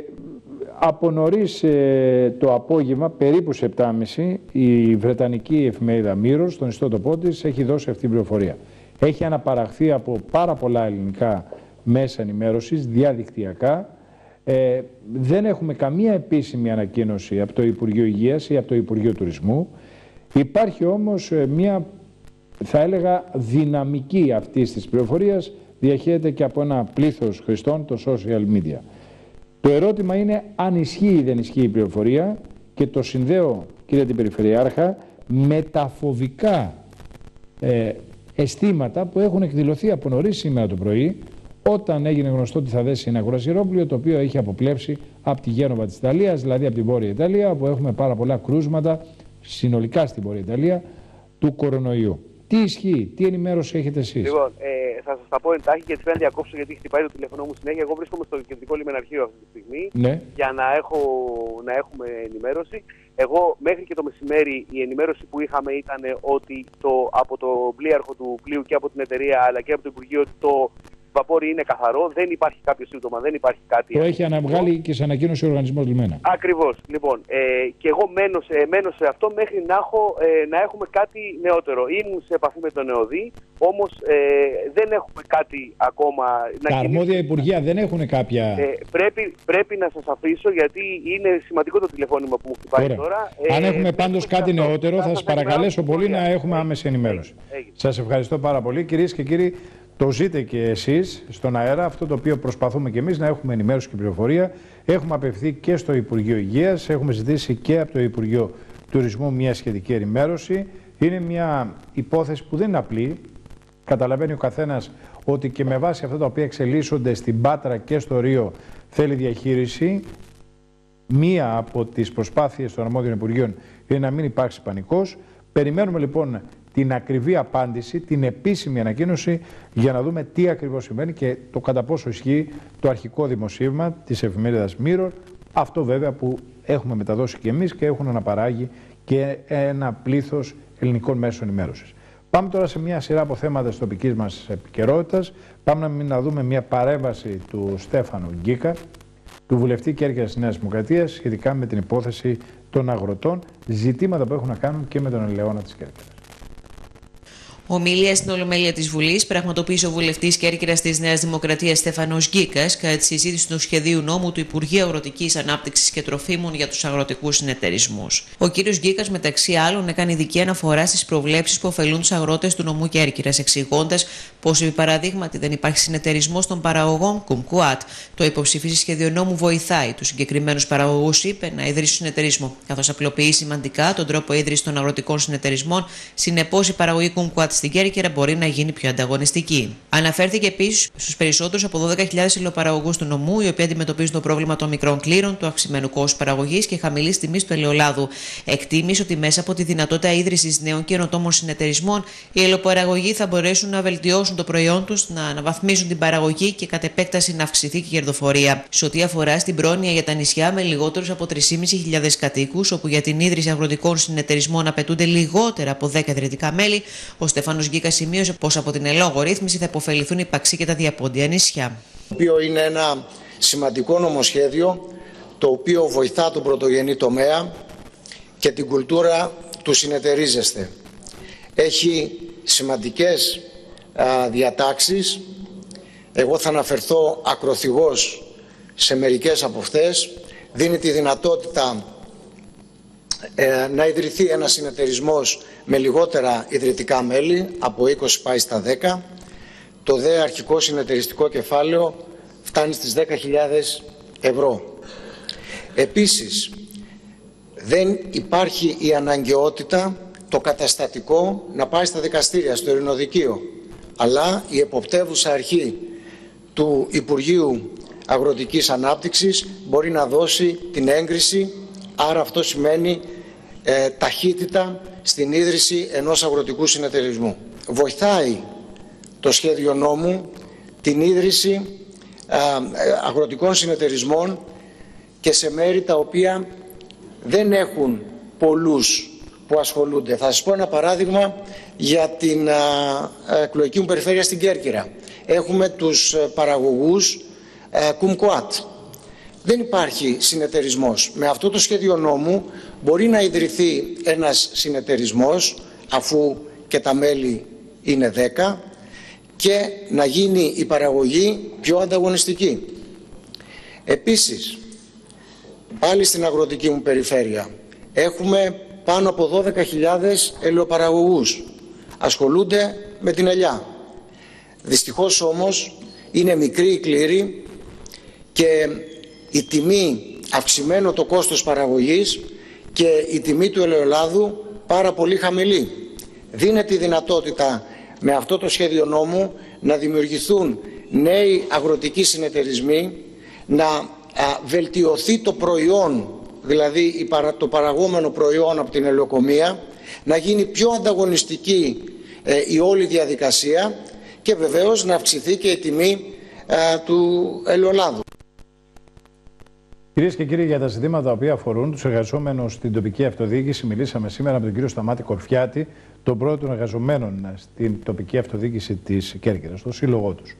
από νωρίς ε, το απόγευμα, περίπου σε 7.30, η Βρετανική εφημερίδα Μύρος, στον ιστότοπό της, έχει δώσει αυτή την πληροφορία. Έχει αναπαραχθεί από πάρα πολλά ελληνικά μέσα ενημέρωσης, διαδικτυακά. Ε, δεν έχουμε καμία επίσημη ανακοίνωση από το Υπουργείο Υγείας ή από το Υπουργείο Τουρισμού. Υπάρχει όμως ε, μια, θα έλεγα, δυναμική αυτής της πληροφορίας, διαχέεται και από ένα πλήθος χρηστών των social media. Το ερώτημα είναι αν ισχύει ή δεν ισχύει η πληροφορία και το συνδέω, κύριε την Περιφερειάρχα, με τα φοβικά ε, αισθήματα που έχουν εκδηλωθεί από νωρίς σήμερα το πρωί, όταν έγινε γνωστό ότι θα δέσει ένα κουρασιρόπλιο, το οποίο έχει αποπλέψει από τη Γένοβα της Ιταλίας, δηλαδή από την Βόρεια Ιταλία, όπου έχουμε πάρα πολλά κρούσματα συνολικά στην Βόρεια Ιταλία του κορονοϊού. Τι ισχύει, τι ενημέρωση έχετε εσείς; Λοιπόν, ε, θα σας τα πω εντάχει γιατί πρέπει να διακόψω γιατί χτυπάει το τηλέφωνο μου συνέχεια. Εγώ βρίσκομαι στο κεντρικό λιμεναρχείο αυτή τη στιγμή ναι. για να, έχω, να έχουμε ενημέρωση. Εγώ μέχρι και το μεσημέρι η ενημέρωση που είχαμε ήταν ότι το, από το πλοίαρχο του πλοίου και από την εταιρεία αλλά και από το Υπουργείο το βαπόρι είναι καθαρό, δεν υπάρχει κάποιο σύμπτωμα, δεν υπάρχει κάτι. Το έχει αναβγάλει και σε ανακοίνωση ο οργανισμός Λιμένα. Ακριβώς. Λοιπόν, ε, και εγώ μένω σε, μένω σε αυτό μέχρι να, έχω, ε, να έχουμε κάτι νεότερο. Ήμουν σε επαφή με τον ΕΟΔΗ, όμως ε, δεν έχουμε κάτι ακόμα. Τα να αρμόδια Υπουργεία δεν έχουν κάποια. Ε, πρέπει, πρέπει να σας αφήσω γιατί είναι σημαντικό το τηλεφώνημα που μου χτυπάει τώρα. Ε, Αν έχουμε πάντως κάτι νεότερο, θα σας παρακαλέσω πολύ να έχουμε άμεση ενημέρωση. Σας ευχαριστώ πάρα πολύ. Κυρίες και κύριοι, το ζείτε και εσείς στον αέρα, αυτό το οποίο προσπαθούμε και εμείς να έχουμε ενημέρωση και πληροφορία. Έχουμε απευθεί και στο Υπουργείο Υγείας, έχουμε ζητήσει και από το Υπουργείο Τουρισμού μια σχετική ενημέρωση. Είναι μια υπόθεση που δεν είναι απλή. Καταλαβαίνει ο καθένας ότι και με βάση αυτά τα οποία εξελίσσονται στην Πάτρα και στο Ρίο θέλει διαχείριση. Μία από τις προσπάθειες των αρμόδιων Υπουργείων είναι να μην υπάρξει πανικός. Περιμένουμε λοιπόν την ακριβή απάντηση, την επίσημη ανακοίνωση για να δούμε τι ακριβώς συμβαίνει και το κατά πόσο ισχύει το αρχικό δημοσίευμα της εφημερίδας Mirror. Αυτό βέβαια που έχουμε μεταδώσει και εμείς και έχουν αναπαράγει και ένα πλήθος ελληνικών μέσων ενημέρωσης. Πάμε τώρα σε μια σειρά από θέματα της τοπικής μας επικαιρότητας. Πάμε να δούμε μια παρέμβαση του Στέφανου Γκίκα, του βουλευτή Κέρκυρας της Νέας Δημοκρατίας, σχετικά με την υπόθεση των αγροτών, ζητήματα που έχουν να κάνουν και με τον ελαιόνα της Κέρκυρας. Ομιλία στην Ολομέλεια της Βουλής πραγματοποίησε ο βουλευτής Κέρκυρα της Νέας Δημοκρατίας Στέφανο Γκίκας κατά τη συζήτηση του σχεδίου νόμου του Υπουργείου Αγροτικής Ανάπτυξης και Τροφίμων για τους αγροτικούς συνεταιρισμούς. Ο κ. Γκίκας, μεταξύ άλλων, έκανε ειδική αναφορά στις προβλέψεις που ωφελούν τους αγρότες του νομού Κέρκυρα, εξηγώντας πως, επί παραδείγματι, δεν υπάρχει συνεταιρισμό των παραγωγών Κουμκουάτ. Το υποψηφίσει σχέδιο νόμου βοηθάει τους συγκεκριμένους παραγωγούς, είπε, να ιδρύσουν συνεταιρισμό, καθώς απλοποιεί σημαντικά τον τρόπο ίδρυσης των αγροτικών συνεταιρισμών. Συνεπώς, η παραγωγή Κουμκουάτ στην Κέρκυρα μπορεί να γίνει πιο ανταγωνιστική. Αναφέρθηκε επίσης στους περισσότερους από 12.000 υλοπαραγωγούς του νομού, οι οποίοι αντιμετωπίζουν το πρόβλημα των μικρών κλήρων, του αυξημένου κόστου παραγωγής και χαμηλής τιμής του ελαιολάδου. Εκτίμησε ότι μέσα από τη δυνατότητα ίδρυσης νέων καινοτόμων συνεταιρισμών, οι ελαιοπαραγωγοί θα μπορέσουν να βελτιώσουν το προϊόν τους, να αναβαθμίσουν την παραγωγή και κατ' επέκταση να αυξηθεί και η κερδοφορία. Σε ό,τι αφορά στην πρόνοια για τα νησιά με λιγότερους από 3.500 κατοίκους, όπου για την ίδρυση αγροτικών συνεταιρισμών απαιτούνται λιγότερα από 10 ιδρυτικά μέλη, ο Στέφανο Γκίκα σημείωσε πως από την ελόγω ρύθμιση θα υποφεληθούν οι παξί και τα διαπόντια νησιά. Το οποίο είναι ένα σημαντικό νομοσχέδιο το οποίο βοηθά τον πρωτογενή τομέα και την κουλτούρα του συνεταιρίζεστε. Έχει σημαντικές α, διατάξεις. Εγώ θα αναφερθώ ακροθυγώς σε μερικές από αυτές. Δίνει τη δυνατότητα ε, να ιδρυθεί ένας συνεταιρισμός με λιγότερα ιδρυτικά μέλη, από 20 πάει στα 10. Το δε αρχικό συνεταιριστικό κεφάλαιο φτάνει στις 10.000 ευρώ. Επίσης, δεν υπάρχει η αναγκαιότητα το καταστατικό να πάει στα δικαστήρια, στο ειρηνοδικείο, αλλά η εποπτεύουσα αρχή του Υπουργείου Αγροτικής Ανάπτυξης μπορεί να δώσει την έγκριση, άρα αυτό σημαίνει ε, ταχύτητα στην ίδρυση ενός αγροτικού συνεταιρισμού. Βοηθάει το σχέδιο νόμου την ίδρυση ε, αγροτικών συνεταιρισμών και σε μέρη τα οποία δεν έχουν πολλούς που ασχολούνται. Θα σας πω ένα παράδειγμα για την εκλογική μου περιφέρεια στην Κέρκυρα. Έχουμε τους ε, παραγωγούς Κουμκοάτ δεν υπάρχει συνεταιρισμός. Με αυτό το σχέδιο νόμου μπορεί να ιδρυθεί ένας συνεταιρισμός αφού και τα μέλη είναι 10 και να γίνει η παραγωγή πιο ανταγωνιστική. Επίσης, πάλι στην αγροτική μου περιφέρεια έχουμε πάνω από 12.000 ελαιοπαραγωγούς. Ασχολούνται με την ελιά. Δυστυχώς όμως είναι μικρή η κλήρη και η τιμή αυξημένο το κόστος παραγωγής και η τιμή του ελαιολάδου πάρα πολύ χαμηλή. Δίνεται η δυνατότητα με αυτό το σχέδιο νόμου να δημιουργηθούν νέοι αγροτικοί συνεταιρισμοί, να βελτιωθεί το προϊόν, δηλαδή το παραγόμενο προϊόν από την ελαιοκομεία, να γίνει πιο ανταγωνιστική ε, η όλη διαδικασία και βεβαίως να αυξηθεί και η τιμή του ελαιολάδου. Κυρίες και κύριοι, για τα ζητήματα που αφορούν τους εργαζόμενους στην τοπική αυτοδιοίκηση, μιλήσαμε σήμερα με τον κύριο Σταμάτη Κορφιάτη, τον πρώτο των εργαζομένων στην τοπική αυτοδιοίκηση της Κέρκυρας, το σύλλογό τους.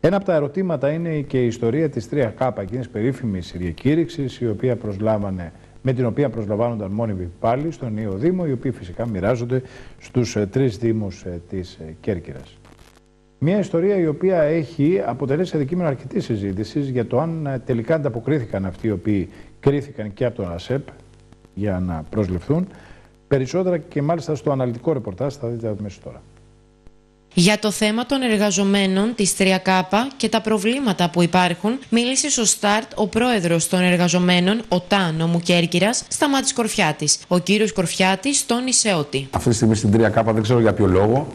Ένα από τα ερωτήματα είναι και η ιστορία της 3K, εκείνης περίφημης διακήρυξης, η οποία προσλάβανε με την οποία προσλαμβάνονταν μόνιμοι πάλι στον νέο Δήμο, οι οποίοι φυσικά μοιράζονται στους ε, τρεις Δήμους ε, της ε, Κέρκυρας. Μια ιστορία η οποία έχει αποτελέσει αντικείμενο αρκετής συζήτησης για το αν τελικά ανταποκρίθηκαν αυτοί οι οποίοι κρίθηκαν και από τον ΑΣΕΠ για να προσληφθούν. Περισσότερα και μάλιστα στο αναλυτικό ρεπορτάζ θα δείτε μέσα τώρα για το θέμα των εργαζομένων της 3K και τα προβλήματα που υπάρχουν, μίλησε στο ΣΤΑΡΤ ο πρόεδρος των εργαζομένων, ο Τάνο Μουκέρκυρας, Σταμάτης Κορφιάτης. Ο κύριος Κορφιάτης τόνισε ότι. Αυτή τη στιγμή στην 3K δεν ξέρω για ποιο λόγο.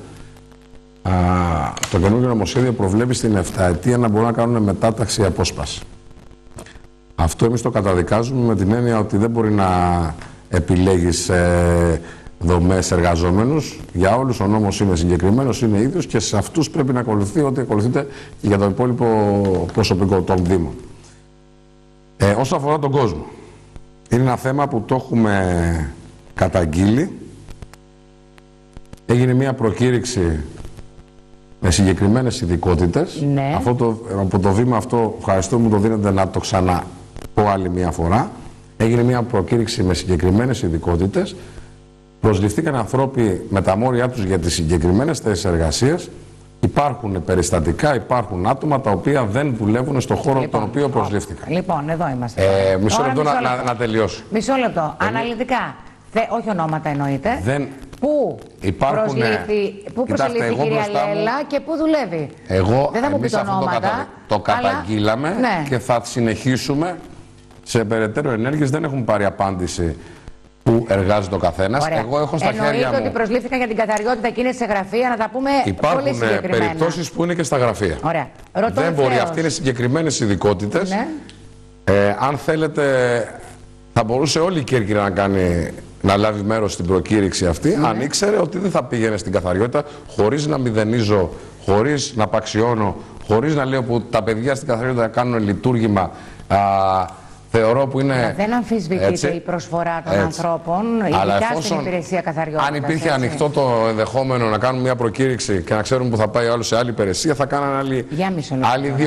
Α, το καινούργιο νομοσχέδιο προβλέπει στην 7 ετία να μπορούν να κάνουν μετάταξη απόσπαση. Αυτό εμείς το καταδικάζουμε με την έννοια ότι δεν μπορεί να επιλέγεις ε, δομές εργαζόμενου. Για όλους ο νόμος είναι συγκεκριμένος, είναι ίδιος και σε αυτούς πρέπει να ακολουθεί ό,τι ακολουθείται και για το υπόλοιπο προσωπικό των Δήμων. Ε, όσο αφορά τον κόσμο, είναι ένα θέμα που το έχουμε καταγγείλει. Έγινε μια προκήρυξη με συγκεκριμένες ειδικότητες. Ναι. από το βήμα αυτό, ευχαριστώ που μου το δίνετε να το ξαναπώ άλλη μια φορά. Έγινε μια προκήρυξη με συγκεκριμένες ειδικότητες προσληφθήκαν ανθρώποι με τα μόρια τους για τις συγκεκριμένες θέσεις εργασίας. Υπάρχουν περιστατικά, υπάρχουν άτομα τα οποία δεν δουλεύουν στον χώρο λοιπόν, τον οποίο προσλήφθηκαν. Λοιπόν, εδώ είμαστε. Ε, μισό λεπτό να, να, να, τελειώσω. Μισό λεπτό. Αναλυτικά. Θε, όχι ονόματα εννοείται. Δεν... Πού Υπάρχουν... προσλήφθη, πού προσλήφθη η κυρία Λέλα και πού δουλεύει; Εγώ, δεν θα μου πει ονόματα. Το, καταγγείλαμε ναι. και θα συνεχίσουμε σε περαιτέρω ενέργειες. Δεν έχουμε πάρει απάντηση που εργάζεται ο καθένας. Εγώ έχω στα Εννοείται χέρια μου. ότι προσλήφθηκαν για την καθαριότητα και είναι σε γραφεία, να τα πούμε Υπάρχουν πολύ συγκεκριμένα. περιπτώσεις που είναι και στα γραφεία. Ωραία. Ρωτώ Δεν μπορεί. Αυτοί είναι συγκεκριμένες ειδικότητες. Ναι. Ε, αν θέλετε, θα μπορούσε όλη η Κέρκυρα να κάνει να λάβει μέρος στην προκήρυξη αυτή, ναι. αν ήξερε ότι δεν θα πήγαινε στην καθαριότητα χωρίς να μηδενίζω, χωρίς να απαξιώνω, χωρίς να λέω που τα παιδιά στην καθαριότητα κάνουν λειτουργήμα. Α, θεωρώ που είναι. Αλλά δεν αμφισβητείται η προσφορά των έτσι. ανθρώπων, ειδικά εφόσον, στην υπηρεσία καθαριότητας. Αν υπήρχε έτσι. ανοιχτό το ενδεχόμενο να κάνουμε μια προκήρυξη και να ξέρουμε που θα πάει άλλο σε άλλη υπηρεσία, θα κάνανε άλλοι, άλλοι 2.000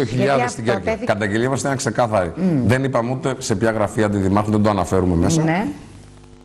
στην Κέρκυρα. Τέθη... Καταγγελία μας ήταν ξεκάθαρη. Mm. Δεν είπαμε ούτε σε ποια γραφεία αντιδημάρχου, δεν το αναφέρουμε μέσα. Ναι.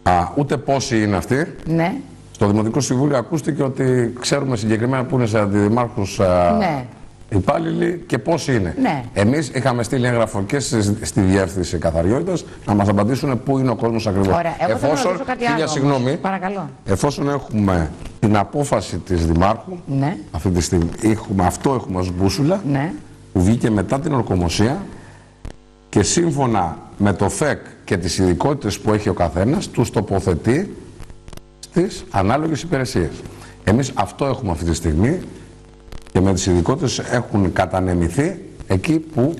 Α, ούτε πόσοι είναι αυτοί. Ναι. Στο Δημοτικό Συμβούλιο ακούστηκε ότι ξέρουμε συγκεκριμένα που είναι σε αντιδημάρχους ναι υπάλληλοι και πώ είναι. Ναι. Εμείς είχαμε στείλει έγγραφο και στη διεύθυνση καθαριότητας να μας απαντήσουν πού είναι ο κόσμος ακριβώς. Εφόσον, χίλια συγγνώμη, Παρακαλώ. εφόσον έχουμε την απόφαση της Δημάρχου, ναι. αυτή τη στιγμή έχουμε, αυτό έχουμε ως μπούσουλα, ναι. που βγήκε μετά την ορκομοσία και σύμφωνα με το ΦΕΚ και τις ειδικότητες που έχει ο καθένας, τους τοποθετεί στις ανάλογες υπηρεσίες. Εμείς αυτό έχουμε αυτή τη στιγμή και με τις ειδικότητες έχουν κατανεμηθεί εκεί που,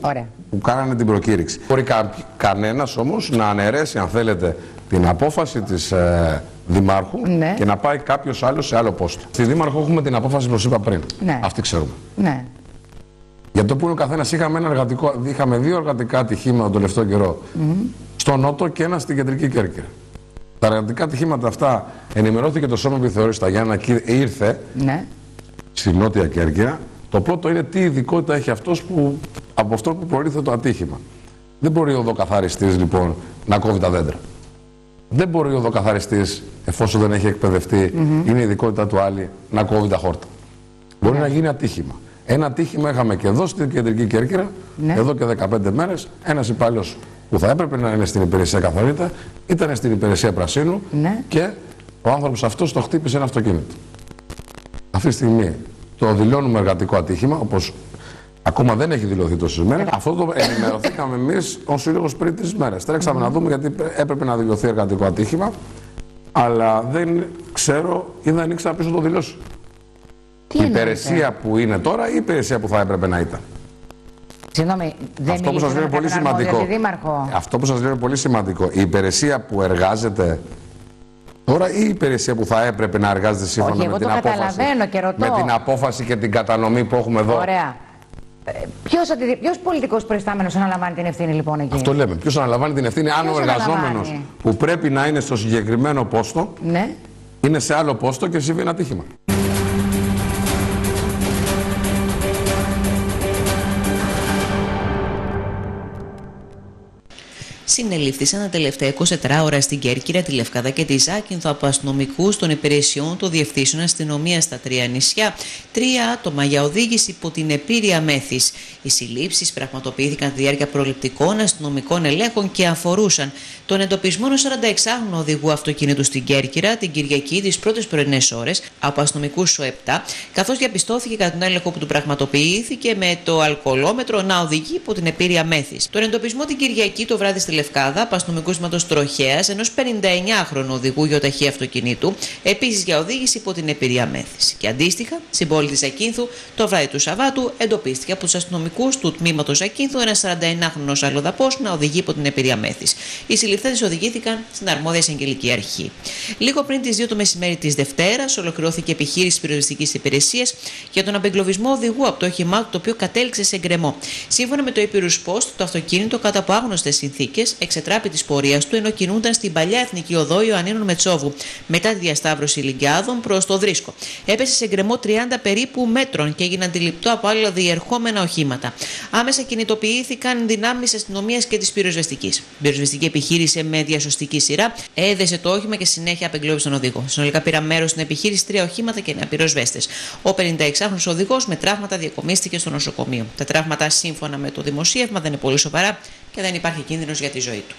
που κάνανε την προκήρυξη. Μπορεί κα, κανένας όμως να αναιρέσει αν θέλετε την απόφαση της ε, Δημάρχου ναι. και να πάει κάποιος άλλος σε άλλο πόστο. Στη Δήμαρχο έχουμε την απόφαση που είπα πριν. Ναι. Αυτή ξέρουμε. Ναι. Για το που είναι ο καθένας, είχαμε, είχαμε δύο εργατικά ατυχήματα τον τελευταίο καιρό. Mm Στο Νότο και ένα στην κεντρική Κέρκυρα. Τα εργατικά ατυχήματα αυτά ενημερώθηκε το Σώμα Επιθεώρησης στα Γιάννα και ήρθε. Ναι στη Νότια Κέρκυρα. Το πρώτο είναι τι ειδικότητα έχει αυτός που, από αυτό που προήλθε το ατύχημα. Δεν μπορεί ο οδοκαθαριστής λοιπόν να κόβει τα δέντρα. Δεν μπορεί ο οδοκαθαριστής, εφόσον δεν έχει εκπαιδευτεί, mm -hmm. είναι η ειδικότητα του άλλη, να κόβει τα χόρτα. Μπορεί να γίνει ατύχημα. Ένα ατύχημα είχαμε και εδώ στην κεντρική Κέρκυρα, ναι. εδώ και 15 μέρες. Ένας υπάλληλος που θα έπρεπε να είναι στην υπηρεσία καθαρότητα ήταν στην υπηρεσία πρασίνου ναι. και ο άνθρωπος αυτός το χτύπησε ένα αυτοκίνητο αυτή τη στιγμή το δηλώνουμε εργατικό ατύχημα, όπως ακόμα δεν έχει δηλωθεί τόσες μέρες. Αυτό το ενημερωθήκαμε εμείς ως σύλλογος πριν τρεις μέρες. Τρέξαμε να δούμε γιατί έπρεπε να δηλωθεί εργατικό ατύχημα, αλλά δεν ξέρω ή δεν ήξερα πίσω το δηλώσει. Τι η υπηρεσία που είναι τώρα ή η υπηρεσία που θα έπρεπε να ήταν; Συγγνώμη, δεν Αυτό που σας λέω είναι πολύ σημαντικό. Αυτό που σας λέω είναι πολύ σημαντικό. Η υπηρεσία που εργάζεται Τώρα ή η υπηρεσία που θα έπρεπε να εργάζεται σύμφωνα Όχι, με, την απόφαση, και με την απόφαση και την κατανομή που έχουμε εδώ. Ωραία. Ε, Ποιος ποιος πολιτικός προϊστάμενος αναλαμβάνει την ευθύνη λοιπόν εκεί; Αυτό λέμε. Ποιος αναλαμβάνει την ευθύνη, αν ο εργαζόμενος που πρέπει να είναι στο συγκεκριμένο πόστο ναι. είναι σε άλλο πόστο και συμβεί ένα τύχημα. Συνελήφθησαν τα τελευταία 24 ώρα στην Κέρκυρα, τη Λευκάδα και τη Ζάκυνθο από αστυνομικούς των υπηρεσιών των διευθύνσεων αστυνομίας στα τρία νησιά. Τρία άτομα για οδήγηση υπό την επίρρεια μέθης. Οι συλλήψεις πραγματοποιήθηκαν τη διάρκεια προληπτικών αστυνομικών ελέγχων και αφορούσαν τον εντοπισμό ενό 46χρονου οδηγού αυτοκίνητου στην Κέρκυρα την Κυριακή τις πρώτες πρωινές ώρες από αστυνομικούς ΣΟΕΠΤΑ, καθώς διαπιστώθηκε κατά τον έλεγχο που του πραγματοποιήθηκε με το αλκοολόμετρο να οδηγεί υπό την επίρρεια μέθης. Τον εντοπισμό την Κυριακή το βράδυ στη Λευκάδα από αστυνομικού σηματο τροχέας ενός 59χρονου οδηγού γεωταχή αυτοκινήτου, επίσης για οδήγηση υπό την επίρρεια μέθη. Και αντίστοιχα, στην πόλη της Ακίνθου, το βράδυ του Σαββάτου, εντοπίστηκε από τους αστυνομικούς του τμήματος Ακίνθου ένας 41χρονο αλλοδαπός να οδηγεί υπό την επίρρεια μέθη. Οι συλληφθέντες οδηγήθηκαν στην αρμόδια εισαγγελική αρχή. Λίγο πριν τις 2 το μεσημέρι της Δευτέρας, ολοκληρώθηκε επιχείρηση πυροσβεστική υπηρεσίας για τον απεγκλωβισμό οδηγού από το όχημά του, το οποίο κατέληξε σε γκρεμό. Σύμφωνα με το Υπηρού Post, το αυτοκίνητο κατά από άγνωστες συνθήκες εξετράπη της πορείας του ενώ κινούνταν στην παλιά εθνική οδό Ιωαννίνων Μετσόβου μετά τη διασταύρωση Λιγκιάδων προς το Δρίσκο. Έπεσε σε γκρεμό 30 περίπου μέτρων και έγινε αντιληπτό από άλλα διερχόμενα οχήματα. Άμεσα κινητοποιήθηκαν δυνάμεις αστυνομίας και της πυροσβεστικής. Η πυροσβεστική επιχείρηση με διασωστική σειρά έδεσε το όχημα και συνέχεια απεγκλώβησε τον οδηγό. Συνολικά πήραν μέρος στην επιχείρηση τρία οχήματα και ένα πυροσβέστες. Ο 56χρονο οδηγός με τραύματα διακομίστηκε στο νοσοκομείο. Τα τραύματα, σύμφωνα με το δημοσίευμα, δεν είναι πολύ σοβαρά και δεν υπάρχει κίνδυνος για τη ζωή του.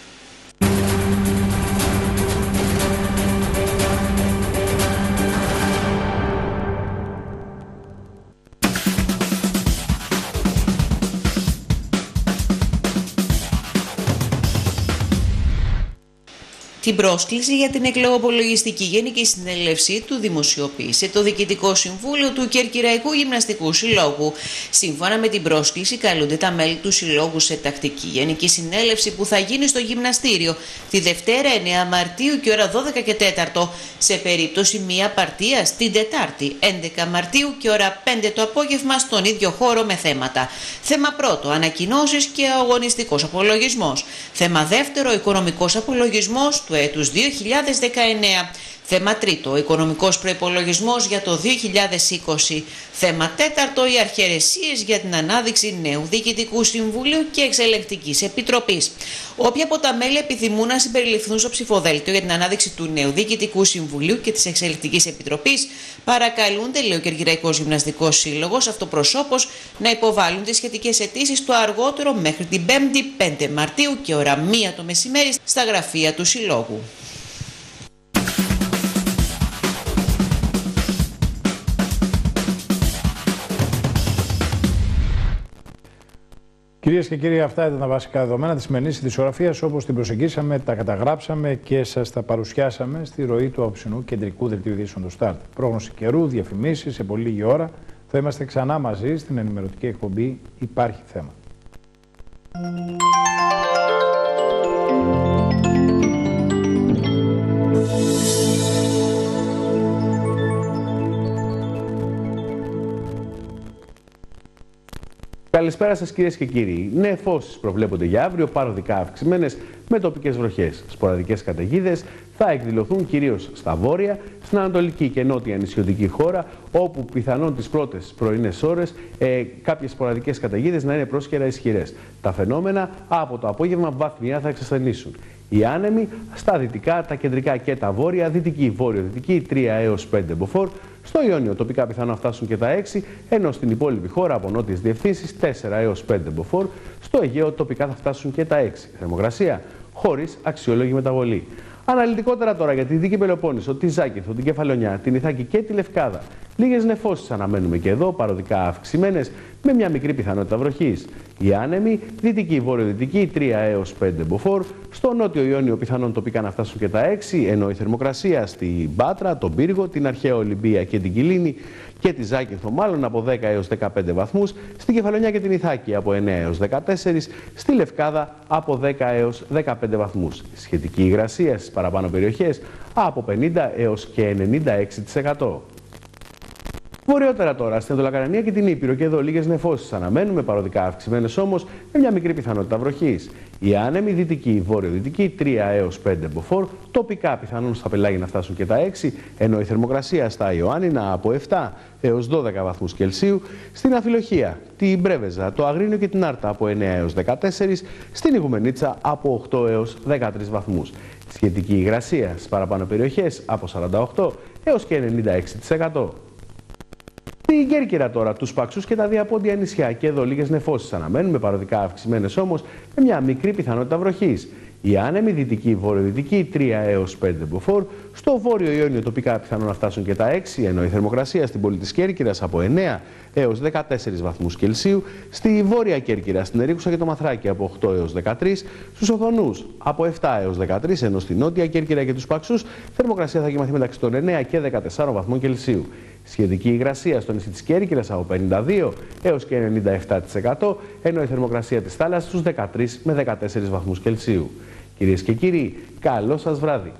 Την πρόσκληση για την εκλογοπολογιστική γενική συνέλευσή του δημοσιοποίησε το Διοικητικό Συμβούλιο του Κερκυραϊκού Γυμναστικού Συλλόγου. Σύμφωνα με την πρόσκληση, καλούνται τα μέλη του Συλλόγου σε τακτική γενική συνέλευση που θα γίνει στο γυμναστήριο τη Δευτέρα 9 Μαρτίου και ώρα 12 και 4. Σε περίπτωση μία απαρτία την Τετάρτη 11 Μαρτίου και ώρα 5 το απόγευμα στον ίδιο χώρο με θέματα. Θέμα πρώτο, ανακοινώσεις και αγωνιστικός απολογισμός. Θέμα δεύτερο, οικονομικός απολογισμός του έτους 2019. Θέμα τρίτο, ο οικονομικός προϋπολογισμός για το 2020. Θέμα τέταρτο, οι αρχαιρεσίες για την ανάδειξη νέου Διοικητικού Συμβουλίου και Εξελεκτικής Επιτροπής. Όποιοι από τα μέλη επιθυμούν να συμπεριληφθούν στο ψηφοδέλτιο για την ανάδειξη του νέου Διοικητικού Συμβουλίου και της Εξελεκτικής Επιτροπής, παρακαλούνται, λέει ο Κεργυραϊκός Γυμναστικός Σύλλογος, αυτοπροσώπως να υποβάλουν τις σχετικές αιτήσεις το αργότερο μέχρι την 5η 5 Μαρτίου και ώρα 1 το μεσημέρι στα γραφεία του Συλλόγου. Κυρίες και κύριοι, αυτά ήταν τα βασικά δεδομένα της σημερινής ειδησιογραφία. Όπως την προσεγγίσαμε, τα καταγράψαμε και σας τα παρουσιάσαμε στη ροή του αψινού κεντρικού δελτίου ειδήσεων του ΣΤΑΡΤ. Πρόγνωση καιρού, διαφημίσεις σε πολύ λίγη ώρα. Θα είμαστε ξανά μαζί στην ενημερωτική εκπομπή Υπάρχει θέμα. Καλησπέρα σας κυρίες και κύριοι. Νεφώσει προβλέπονται για αύριο, παροδικά αυξημένες με τοπικές βροχές. Σποραδικές καταιγίδες θα εκδηλωθούν κυρίως στα βόρεια, στην ανατολική και νότια νησιωτική χώρα, όπου πιθανόν τις πρώτες πρωινές ώρες ε, κάποιες σποραδικές καταιγίδες να είναι πρόσκαιρα ισχυρές. Τα φαινόμενα από το απόγευμα βαθμιά θα εξασθενήσουν. Οι άνεμοι στα δυτικά, τα κεντρικά και τα βόρεια, δυτική, βόρειο-δυτική 3 έως 5 μποφόρ, στο Ιόνιο τοπικά πιθανόν να φτάσουν και τα 6, ενώ στην υπόλοιπη χώρα από νότιες διευθύνσεις 4 έως 5 μποφόρ, στο Αιγαίο τοπικά θα φτάσουν και τα 6. Θερμοκρασία χωρίς αξιόλογη μεταβολή. Αναλυτικότερα τώρα για τη Δική Πελοπόννησο, τη Ζάκηθο, την Κεφαλονιά, την Ιθάκη και τη Λευκάδα. Λίγες νεφώσεις αναμένουμε και εδώ, παροδικά αυξημένες, με μια μικρή πιθανότητα βροχής. Οι άνεμοι, δυτική βορειοδυτική 3 έως 5 μποφόρ, στο νότιο Ιόνιο πιθανόν τοπικά να φτάσουν και τα 6, ενώ η θερμοκρασία στη Μπάτρα, τον Πύργο, την Αρχαία Ολυμπία και την Κιλίνη και τη Ζάκυνθο μάλλον από 10 έως 15 βαθμούς, στην Κεφαλονιά και την Ιθάκη από 9 έως 14, στη Λευκάδα από 10 έως 15 βαθμούς. Σχετική υγρασία στις παραπάνω περιοχές από 50 έως και 96%. Βορειότερα τώρα, στην Ενδολακαρανία και την Ήπειρο και εδώ λίγες νεφώσεις αναμένουμε, παροδικά αυξημένες όμως, με μια μικρή πιθανότητα βροχής. Η άνεμη δυτική, βόρειο-δυτική 3 έως 5 μποφόρ, τοπικά πιθανόν στα πελάγια να φτάσουν και τα 6, ενώ η θερμοκρασία στα Ιωάννινα από 7 έως 12 βαθμούς Κελσίου, στην Αφιλοχία, την Μπρέβεζα, το Αγρίνιο και την Άρτα από 9 έως 14, στην Ιγουμενίτσα από 8 έως 13 βαθμούς. Σχετική υγρασία στις παραπάνω περιοχές από 48 έως και 96%. Στην Κέρκυρα τώρα, τους Παξού και τα διαπόντια νησιά. Και εδώ λίγες νεφώσεις αναμένουμε, παροδικά αυξημένες όμως, με μια μικρή πιθανότητα βροχής. Η άνεμη δυτική βορειοδυτική 3 έως 5 μποφόρ. Στο βόρειο Ιόνιο τοπικά πιθανόν να φτάσουν και τα 6, ενώ η θερμοκρασία στην πόλη της Κέρκυρας από 9 έως 14 βαθμούς Κελσίου. Στη βόρεια Κέρκυρα, στην Ερήχουσα και το Μαθράκι από 8 έως 13. Στους Οθονού από 7 έως 13, ενώ στη νότια Κέρκυρα και τους Παξού θερμοκρασία θα κοιμαθεί μεταξύ των 9 και 14 βαθμών Κελσίου. Σχετική υγρασία στο νησί της Κέρκυρας από 52 έως και 97% ενώ η θερμοκρασία της θάλασσας στους 13 με 14 βαθμούς Κελσίου. Κυρίες και κύριοι, καλό σας βράδυ.